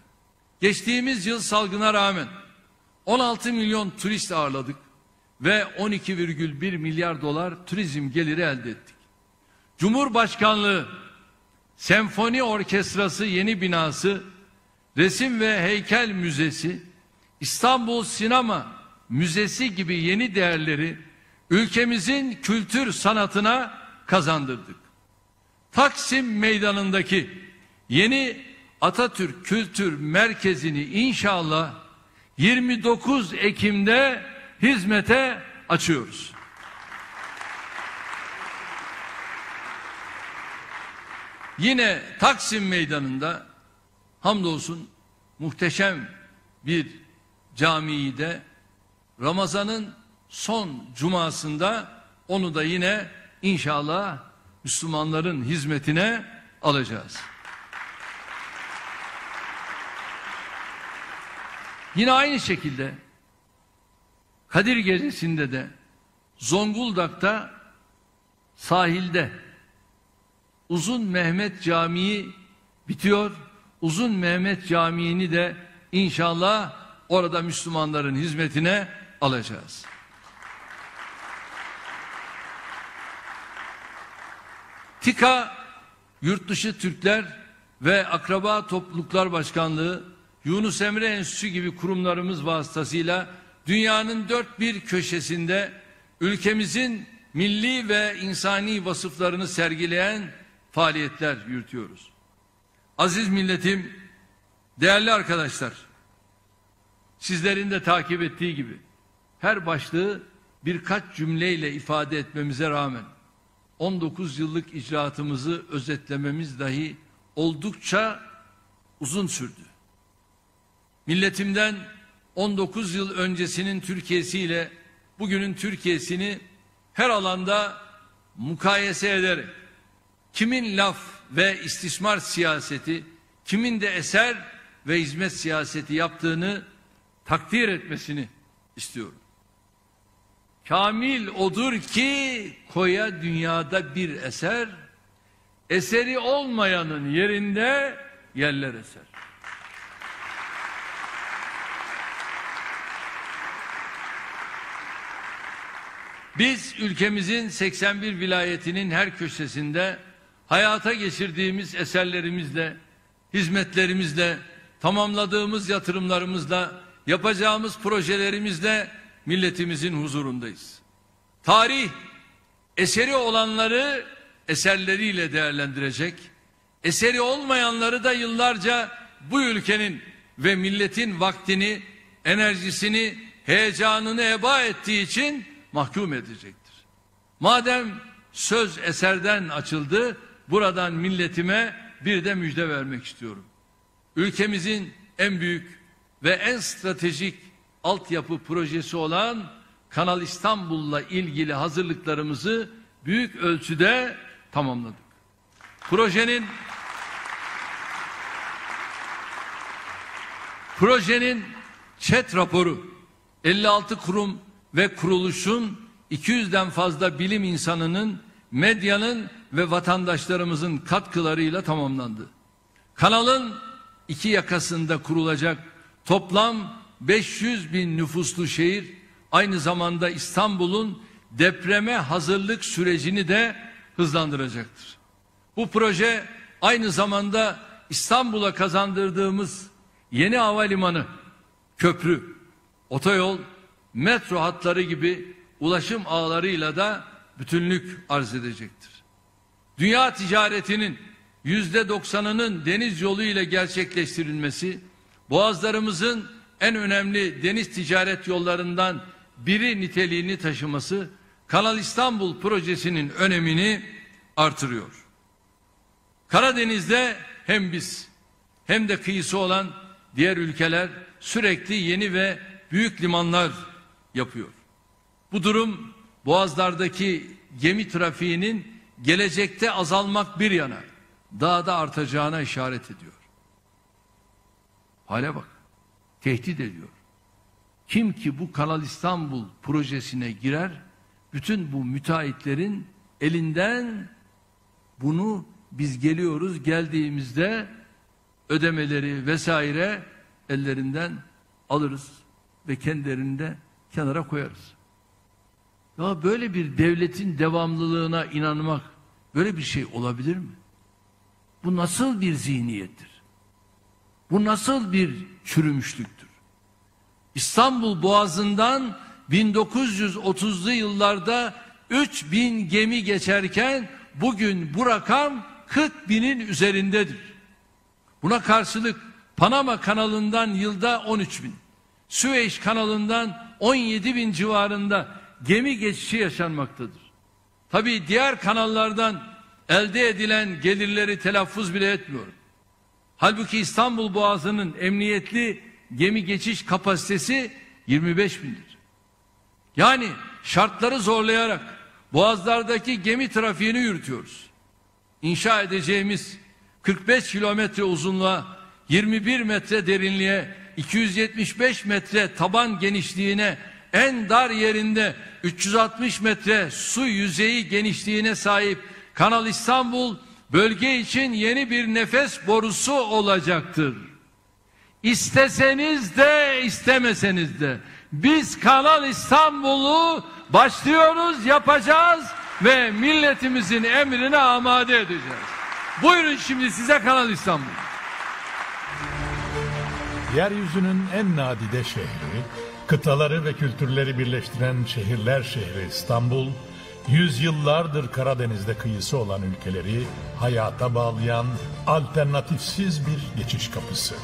Geçtiğimiz yıl salgına rağmen 16 milyon turist ağırladık ve 12,1 milyar dolar turizm geliri elde ettik. Cumhurbaşkanlığı Senfoni Orkestrası yeni binası, Resim ve Heykel Müzesi, İstanbul Sinema Müzesi gibi yeni değerleri ülkemizin kültür sanatına kazandırdık. Taksim Meydanı'ndaki yeni Atatürk Kültür Merkezi'ni inşallah 29 Ekim'de hizmete açıyoruz. Yine Taksim Meydanı'nda hamdolsun muhteşem bir camiyi de Ramazan'ın son cumasında onu da yine inşallah Müslümanların hizmetine alacağız. Yine aynı şekilde Kadir Gecesi'nde de Zonguldak'ta sahilde Uzun Mehmet Camii bitiyor. Uzun Mehmet Camii'ni de inşallah orada Müslümanların hizmetine alacağız. TİKA Yurtdışı Türkler ve Akraba Topluluklar Başkanlığı, Yunus Emre Enstitüsü gibi kurumlarımız vasıtasıyla dünyanın dört bir köşesinde ülkemizin milli ve insani vasıflarını sergileyen faaliyetler yürütüyoruz. Aziz milletim, değerli arkadaşlar, sizlerin de takip ettiği gibi her başlığı birkaç cümleyle ifade etmemize rağmen 19 yıllık icraatımızı özetlememiz dahi oldukça uzun sürdü. Milletimden 19 yıl öncesinin Türkiye'siyle bugünün Türkiye'sini her alanda mukayese ederek kimin laf ve istismar siyaseti, kimin de eser ve hizmet siyaseti yaptığını takdir etmesini istiyorum. Kamil odur ki koya dünyada bir eser, eseri olmayanın yerinde yerler eser. Biz ülkemizin 81 vilayetinin her köşesinde hayata geçirdiğimiz eserlerimizle, hizmetlerimizle, tamamladığımız yatırımlarımızla, yapacağımız projelerimizle milletimizin huzurundayız. Tarih eseri olanları eserleriyle değerlendirecek, eseri olmayanları da yıllarca bu ülkenin ve milletin vaktini, enerjisini, heyecanını eba ettiği için mahkum edecektir. Madem söz eserden açıldı, buradan milletime bir de müjde vermek istiyorum. Ülkemizin en büyük ve en stratejik altyapı projesi olan Kanal İstanbul'la ilgili hazırlıklarımızı büyük ölçüde tamamladık. Projenin projenin ÇED raporu 56 kurum ve kuruluşun 200'den fazla bilim insanının, medyanın ve vatandaşlarımızın katkılarıyla tamamlandı. Kanalın iki yakasında kurulacak toplam 500 bin nüfuslu şehir aynı zamanda İstanbul'un depreme hazırlık sürecini de hızlandıracaktır. Bu proje aynı zamanda İstanbul'a kazandırdığımız yeni havalimanı, köprü, otoyol, metro hatları gibi ulaşım ağlarıyla da bütünlük arz edecektir. Dünya ticaretinin yüzde doksanının deniz yolu ile gerçekleştirilmesi, boğazlarımızın en önemli deniz ticaret yollarından biri niteliğini taşıması, Kanal İstanbul projesinin önemini artırıyor. Karadeniz'de hem biz hem de kıyısı olan diğer ülkeler sürekli yeni ve büyük limanlar yapıyor. Bu durum boğazlardaki gemi trafiğinin gelecekte azalmak bir yana daha da artacağına işaret ediyor. Hale bak. Tehdit ediyor. Kim ki bu Kanal İstanbul projesine girer, bütün bu müteahhitlerin elinden bunu biz geliyoruz geldiğimizde ödemeleri vesaire ellerinden alırız ve kendilerinde kenara koyarız. Ya böyle bir devletin devamlılığına inanmak böyle bir şey olabilir mi? Bu nasıl bir zihniyettir? Bu nasıl bir çürümüşlüktür? İstanbul Boğazı'ndan 1930'lu yıllarda 3000 gemi geçerken bugün bu rakam 40 binin üzerindedir. Buna karşılık Panama kanalından yılda 13 bin, Süveyş kanalından 17 bin civarında gemi geçişi yaşanmaktadır. Tabii diğer kanallardan elde edilen gelirleri telaffuz bile etmiyorum. Halbuki İstanbul Boğazı'nın emniyetli gemi geçiş kapasitesi 25 bindir. Yani şartları zorlayarak boğazlardaki gemi trafiğini yürütüyoruz. İnşa edeceğimiz 45 kilometre uzunluğa, 21 metre derinliğe, 275 metre taban genişliğine, en dar yerinde 360 metre su yüzeyi genişliğine sahip Kanal İstanbul bölge için yeni bir nefes borusu olacaktır. İsteseniz de istemeseniz de biz Kanal İstanbul'u başlıyoruz yapacağız ve milletimizin emrine amade edeceğiz. Buyurun şimdi size Kanal İstanbul. Yeryüzünün en nadide şehri, kıtaları ve kültürleri birleştiren şehirler şehri İstanbul, yüzyıllardır Karadeniz'de kıyısı olan ülkeleri hayata bağlayan alternatifsiz bir geçiş kapısı.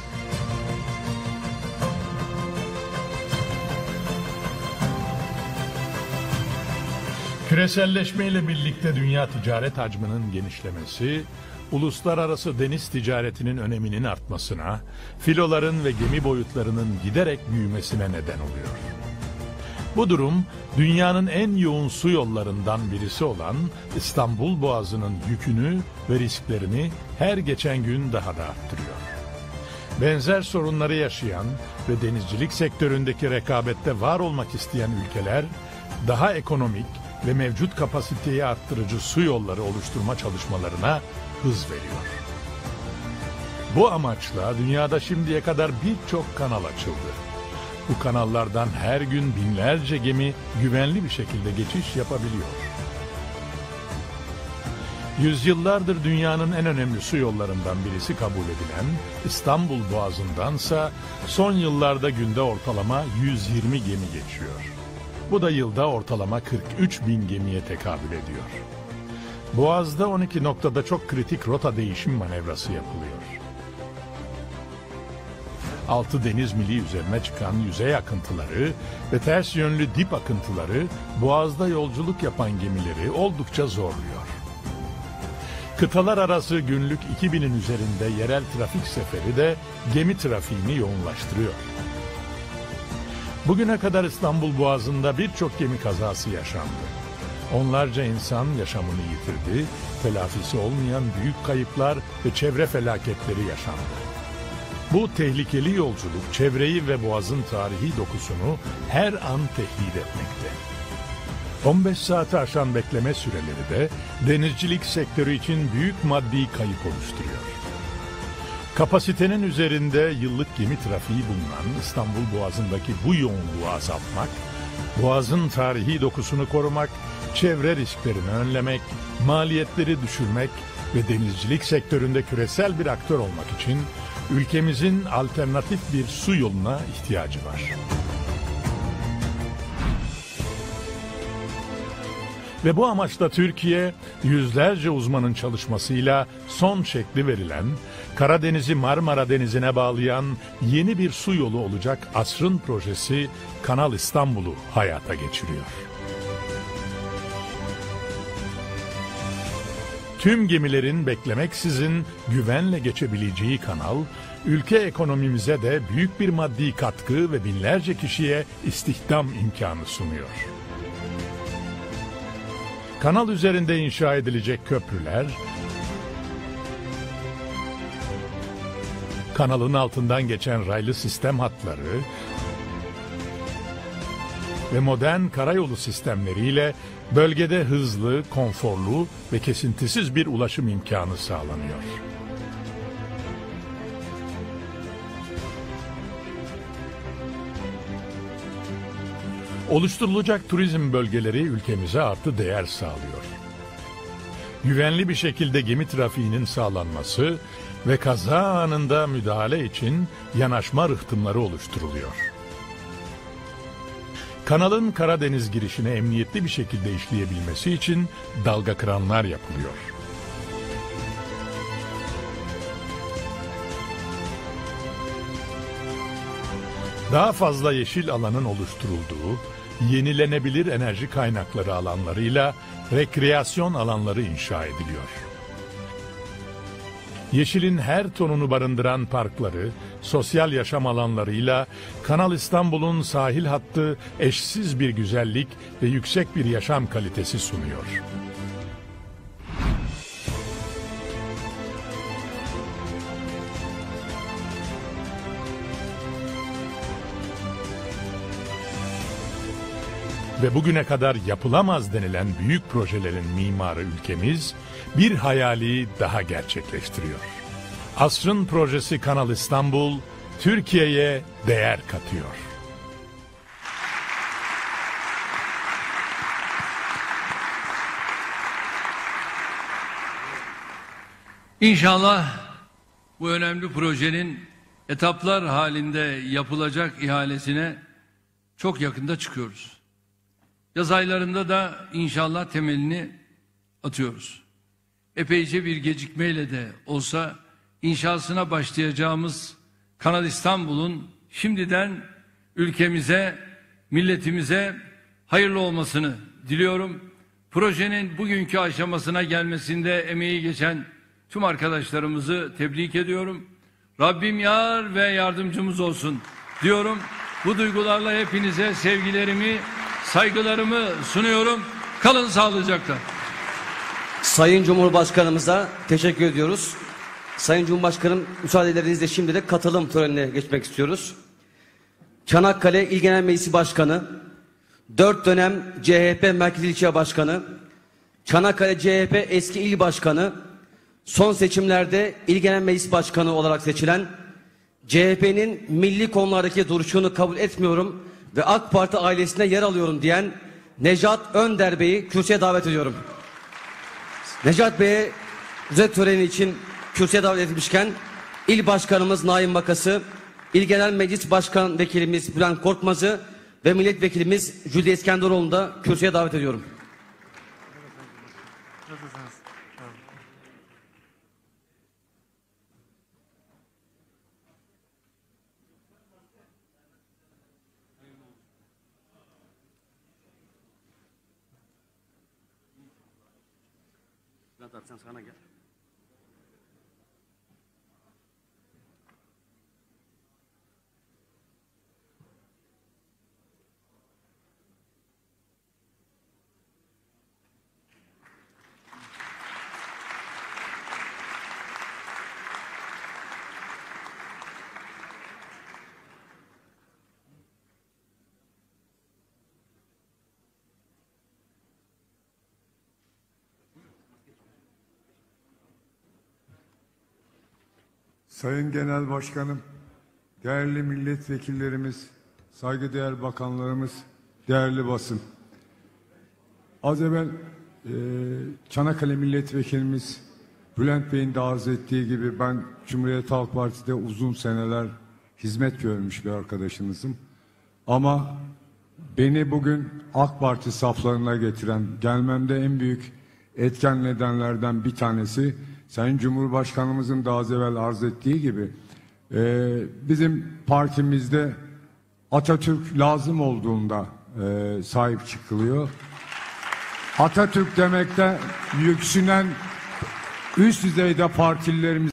Küreselleşmeyle birlikte dünya ticaret hacminin genişlemesi, uluslararası deniz ticaretinin öneminin artmasına, filoların ve gemi boyutlarının giderek büyümesine neden oluyor. Bu durum dünyanın en yoğun su yollarından birisi olan İstanbul Boğazı'nın yükünü ve risklerini her geçen gün daha da arttırıyor. Benzer sorunları yaşayan ve denizcilik sektöründeki rekabette var olmak isteyen ülkeler daha ekonomik ve mevcut kapasiteyi arttırıcı su yolları oluşturma çalışmalarına hız veriyor. Bu amaçla dünyada şimdiye kadar birçok kanal açıldı. Bu kanallardan her gün binlerce gemi güvenli bir şekilde geçiş yapabiliyor. Yüzyıllardır dünyanın en önemli su yollarından birisi kabul edilen İstanbul Boğazı'ndansa son yıllarda günde ortalama 120 gemi geçiyor. Bu da yılda ortalama 43 bin gemiye tekabül ediyor. Boğaz'da 12 noktada çok kritik rota değişim manevrası yapılıyor. Altı deniz mili üzerine çıkan yüzey akıntıları ve ters yönlü dip akıntıları Boğaz'da yolculuk yapan gemileri oldukça zorluyor. Kıtalar arası günlük 2000'in üzerinde yerel trafik seferi de gemi trafiğini yoğunlaştırıyor. Bugüne kadar İstanbul Boğazı'nda birçok gemi kazası yaşandı. Onlarca insan yaşamını yitirdi, telafisi olmayan büyük kayıplar ve çevre felaketleri yaşandı. Bu tehlikeli yolculuk çevreyi ve boğazın tarihi dokusunu her an tehdit etmekte. 15 saate aşan bekleme süreleri de denizcilik sektörü için büyük maddi kayıp oluşturuyor. Kapasitenin üzerinde yıllık gemi trafiği bulunan İstanbul Boğazı'ndaki bu yoğunluğu azaltmak, Boğaz'ın tarihi dokusunu korumak, çevre risklerini önlemek, maliyetleri düşürmek ve denizcilik sektöründe küresel bir aktör olmak için ülkemizin alternatif bir su yoluna ihtiyacı var. Ve bu amaçla Türkiye yüzlerce uzmanın çalışmasıyla son şekli verilen Karadeniz'i Marmara Denizi'ne bağlayan yeni bir su yolu olacak asrın projesi Kanal İstanbul'u hayata geçiriyor. Tüm gemilerin beklemeksizin güvenle geçebileceği kanal, ülke ekonomimize de büyük bir maddi katkı ve binlerce kişiye istihdam imkanı sunuyor. Kanal üzerinde inşa edilecek köprüler, kanalın altından geçen raylı sistem hatları ve modern karayolu sistemleriyle bölgede hızlı, konforlu ve kesintisiz bir ulaşım imkanı sağlanıyor. Oluşturulacak turizm bölgeleri ülkemize artı değer sağlıyor. Güvenli bir şekilde gemi trafiğinin sağlanması ve kaza anında müdahale için yanaşma rıhtımları oluşturuluyor. Kanalın Karadeniz girişine emniyetli bir şekilde işleyebilmesi için dalga kıranlar yapılıyor. Daha fazla yeşil alanın oluşturulduğu, yenilenebilir enerji kaynakları alanlarıyla rekreasyon alanları inşa ediliyor. Yeşilin her tonunu barındıran parkları, sosyal yaşam alanlarıyla Kanal İstanbul'un sahil hattı eşsiz bir güzellik ve yüksek bir yaşam kalitesi sunuyor. Ve bugüne kadar yapılamaz denilen büyük projelerin mimarı ülkemiz bir hayali daha gerçekleştiriyor. Asrın projesi Kanal İstanbul Türkiye'ye değer katıyor. İnşallah bu önemli projenin etaplar halinde yapılacak ihalesine çok yakında çıkıyoruz. Yaz aylarında da inşallah temelini atıyoruz. Epeyce bir gecikmeyle de olsa inşasına başlayacağımız Kanal İstanbul'un şimdiden ülkemize, milletimize hayırlı olmasını diliyorum. Projenin bugünkü aşamasına gelmesinde emeği geçen tüm arkadaşlarımızı tebrik ediyorum. Rabbim yar ve yardımcımız olsun diyorum. Bu duygularla hepinize sevgilerimi, saygılarımı sunuyorum. Kalın sağlıcakla. Sayın Cumhurbaşkanımıza teşekkür ediyoruz. Sayın Cumhurbaşkanım müsaadelerinizle şimdi de katılım törenine geçmek istiyoruz. Çanakkale İl Genel Meclisi Başkanı, 4 dönem CHP Merkez İlçe Başkanı, Çanakkale CHP eski il başkanı, son seçimlerde İl Genel Meclis Başkanı olarak seçilen, CHP'nin milli konulardaki duruşunu kabul etmiyorum ve AK Parti ailesine yer alıyorum diyen Necat Önder Bey'i kürsüye davet ediyorum. Necat Bey'e ücret töreni için kürsüye davet edilmişken İl Başkanımız Naim Makası, İl Genel Meclis Başkan Vekilimiz Bülent Korkmaz'ı ve Milletvekilimiz Jülde İskenderoğlu'nu da kürsüye davet ediyorum. Bülent abi sen sana gel. Sayın Genel Başkanım, değerli milletvekillerimiz, saygıdeğer bakanlarımız, değerli basın. Az evvel e, Çanakkale Milletvekilimiz Bülent Bey'in de arz ettiği gibi ben Cumhuriyet Halk Partisi'de uzun seneler hizmet görmüş bir arkadaşınızım. Ama beni bugün AK Parti saflarına getiren, gelmemde en büyük etken nedenlerden bir tanesi Sayın Cumhurbaşkanımızın daha evvel arz ettiği gibi e, bizim partimizde Atatürk lazım olduğunda e, sahip çıkılıyor. Atatürk demekte yüksünen üst düzeyde partililerimiz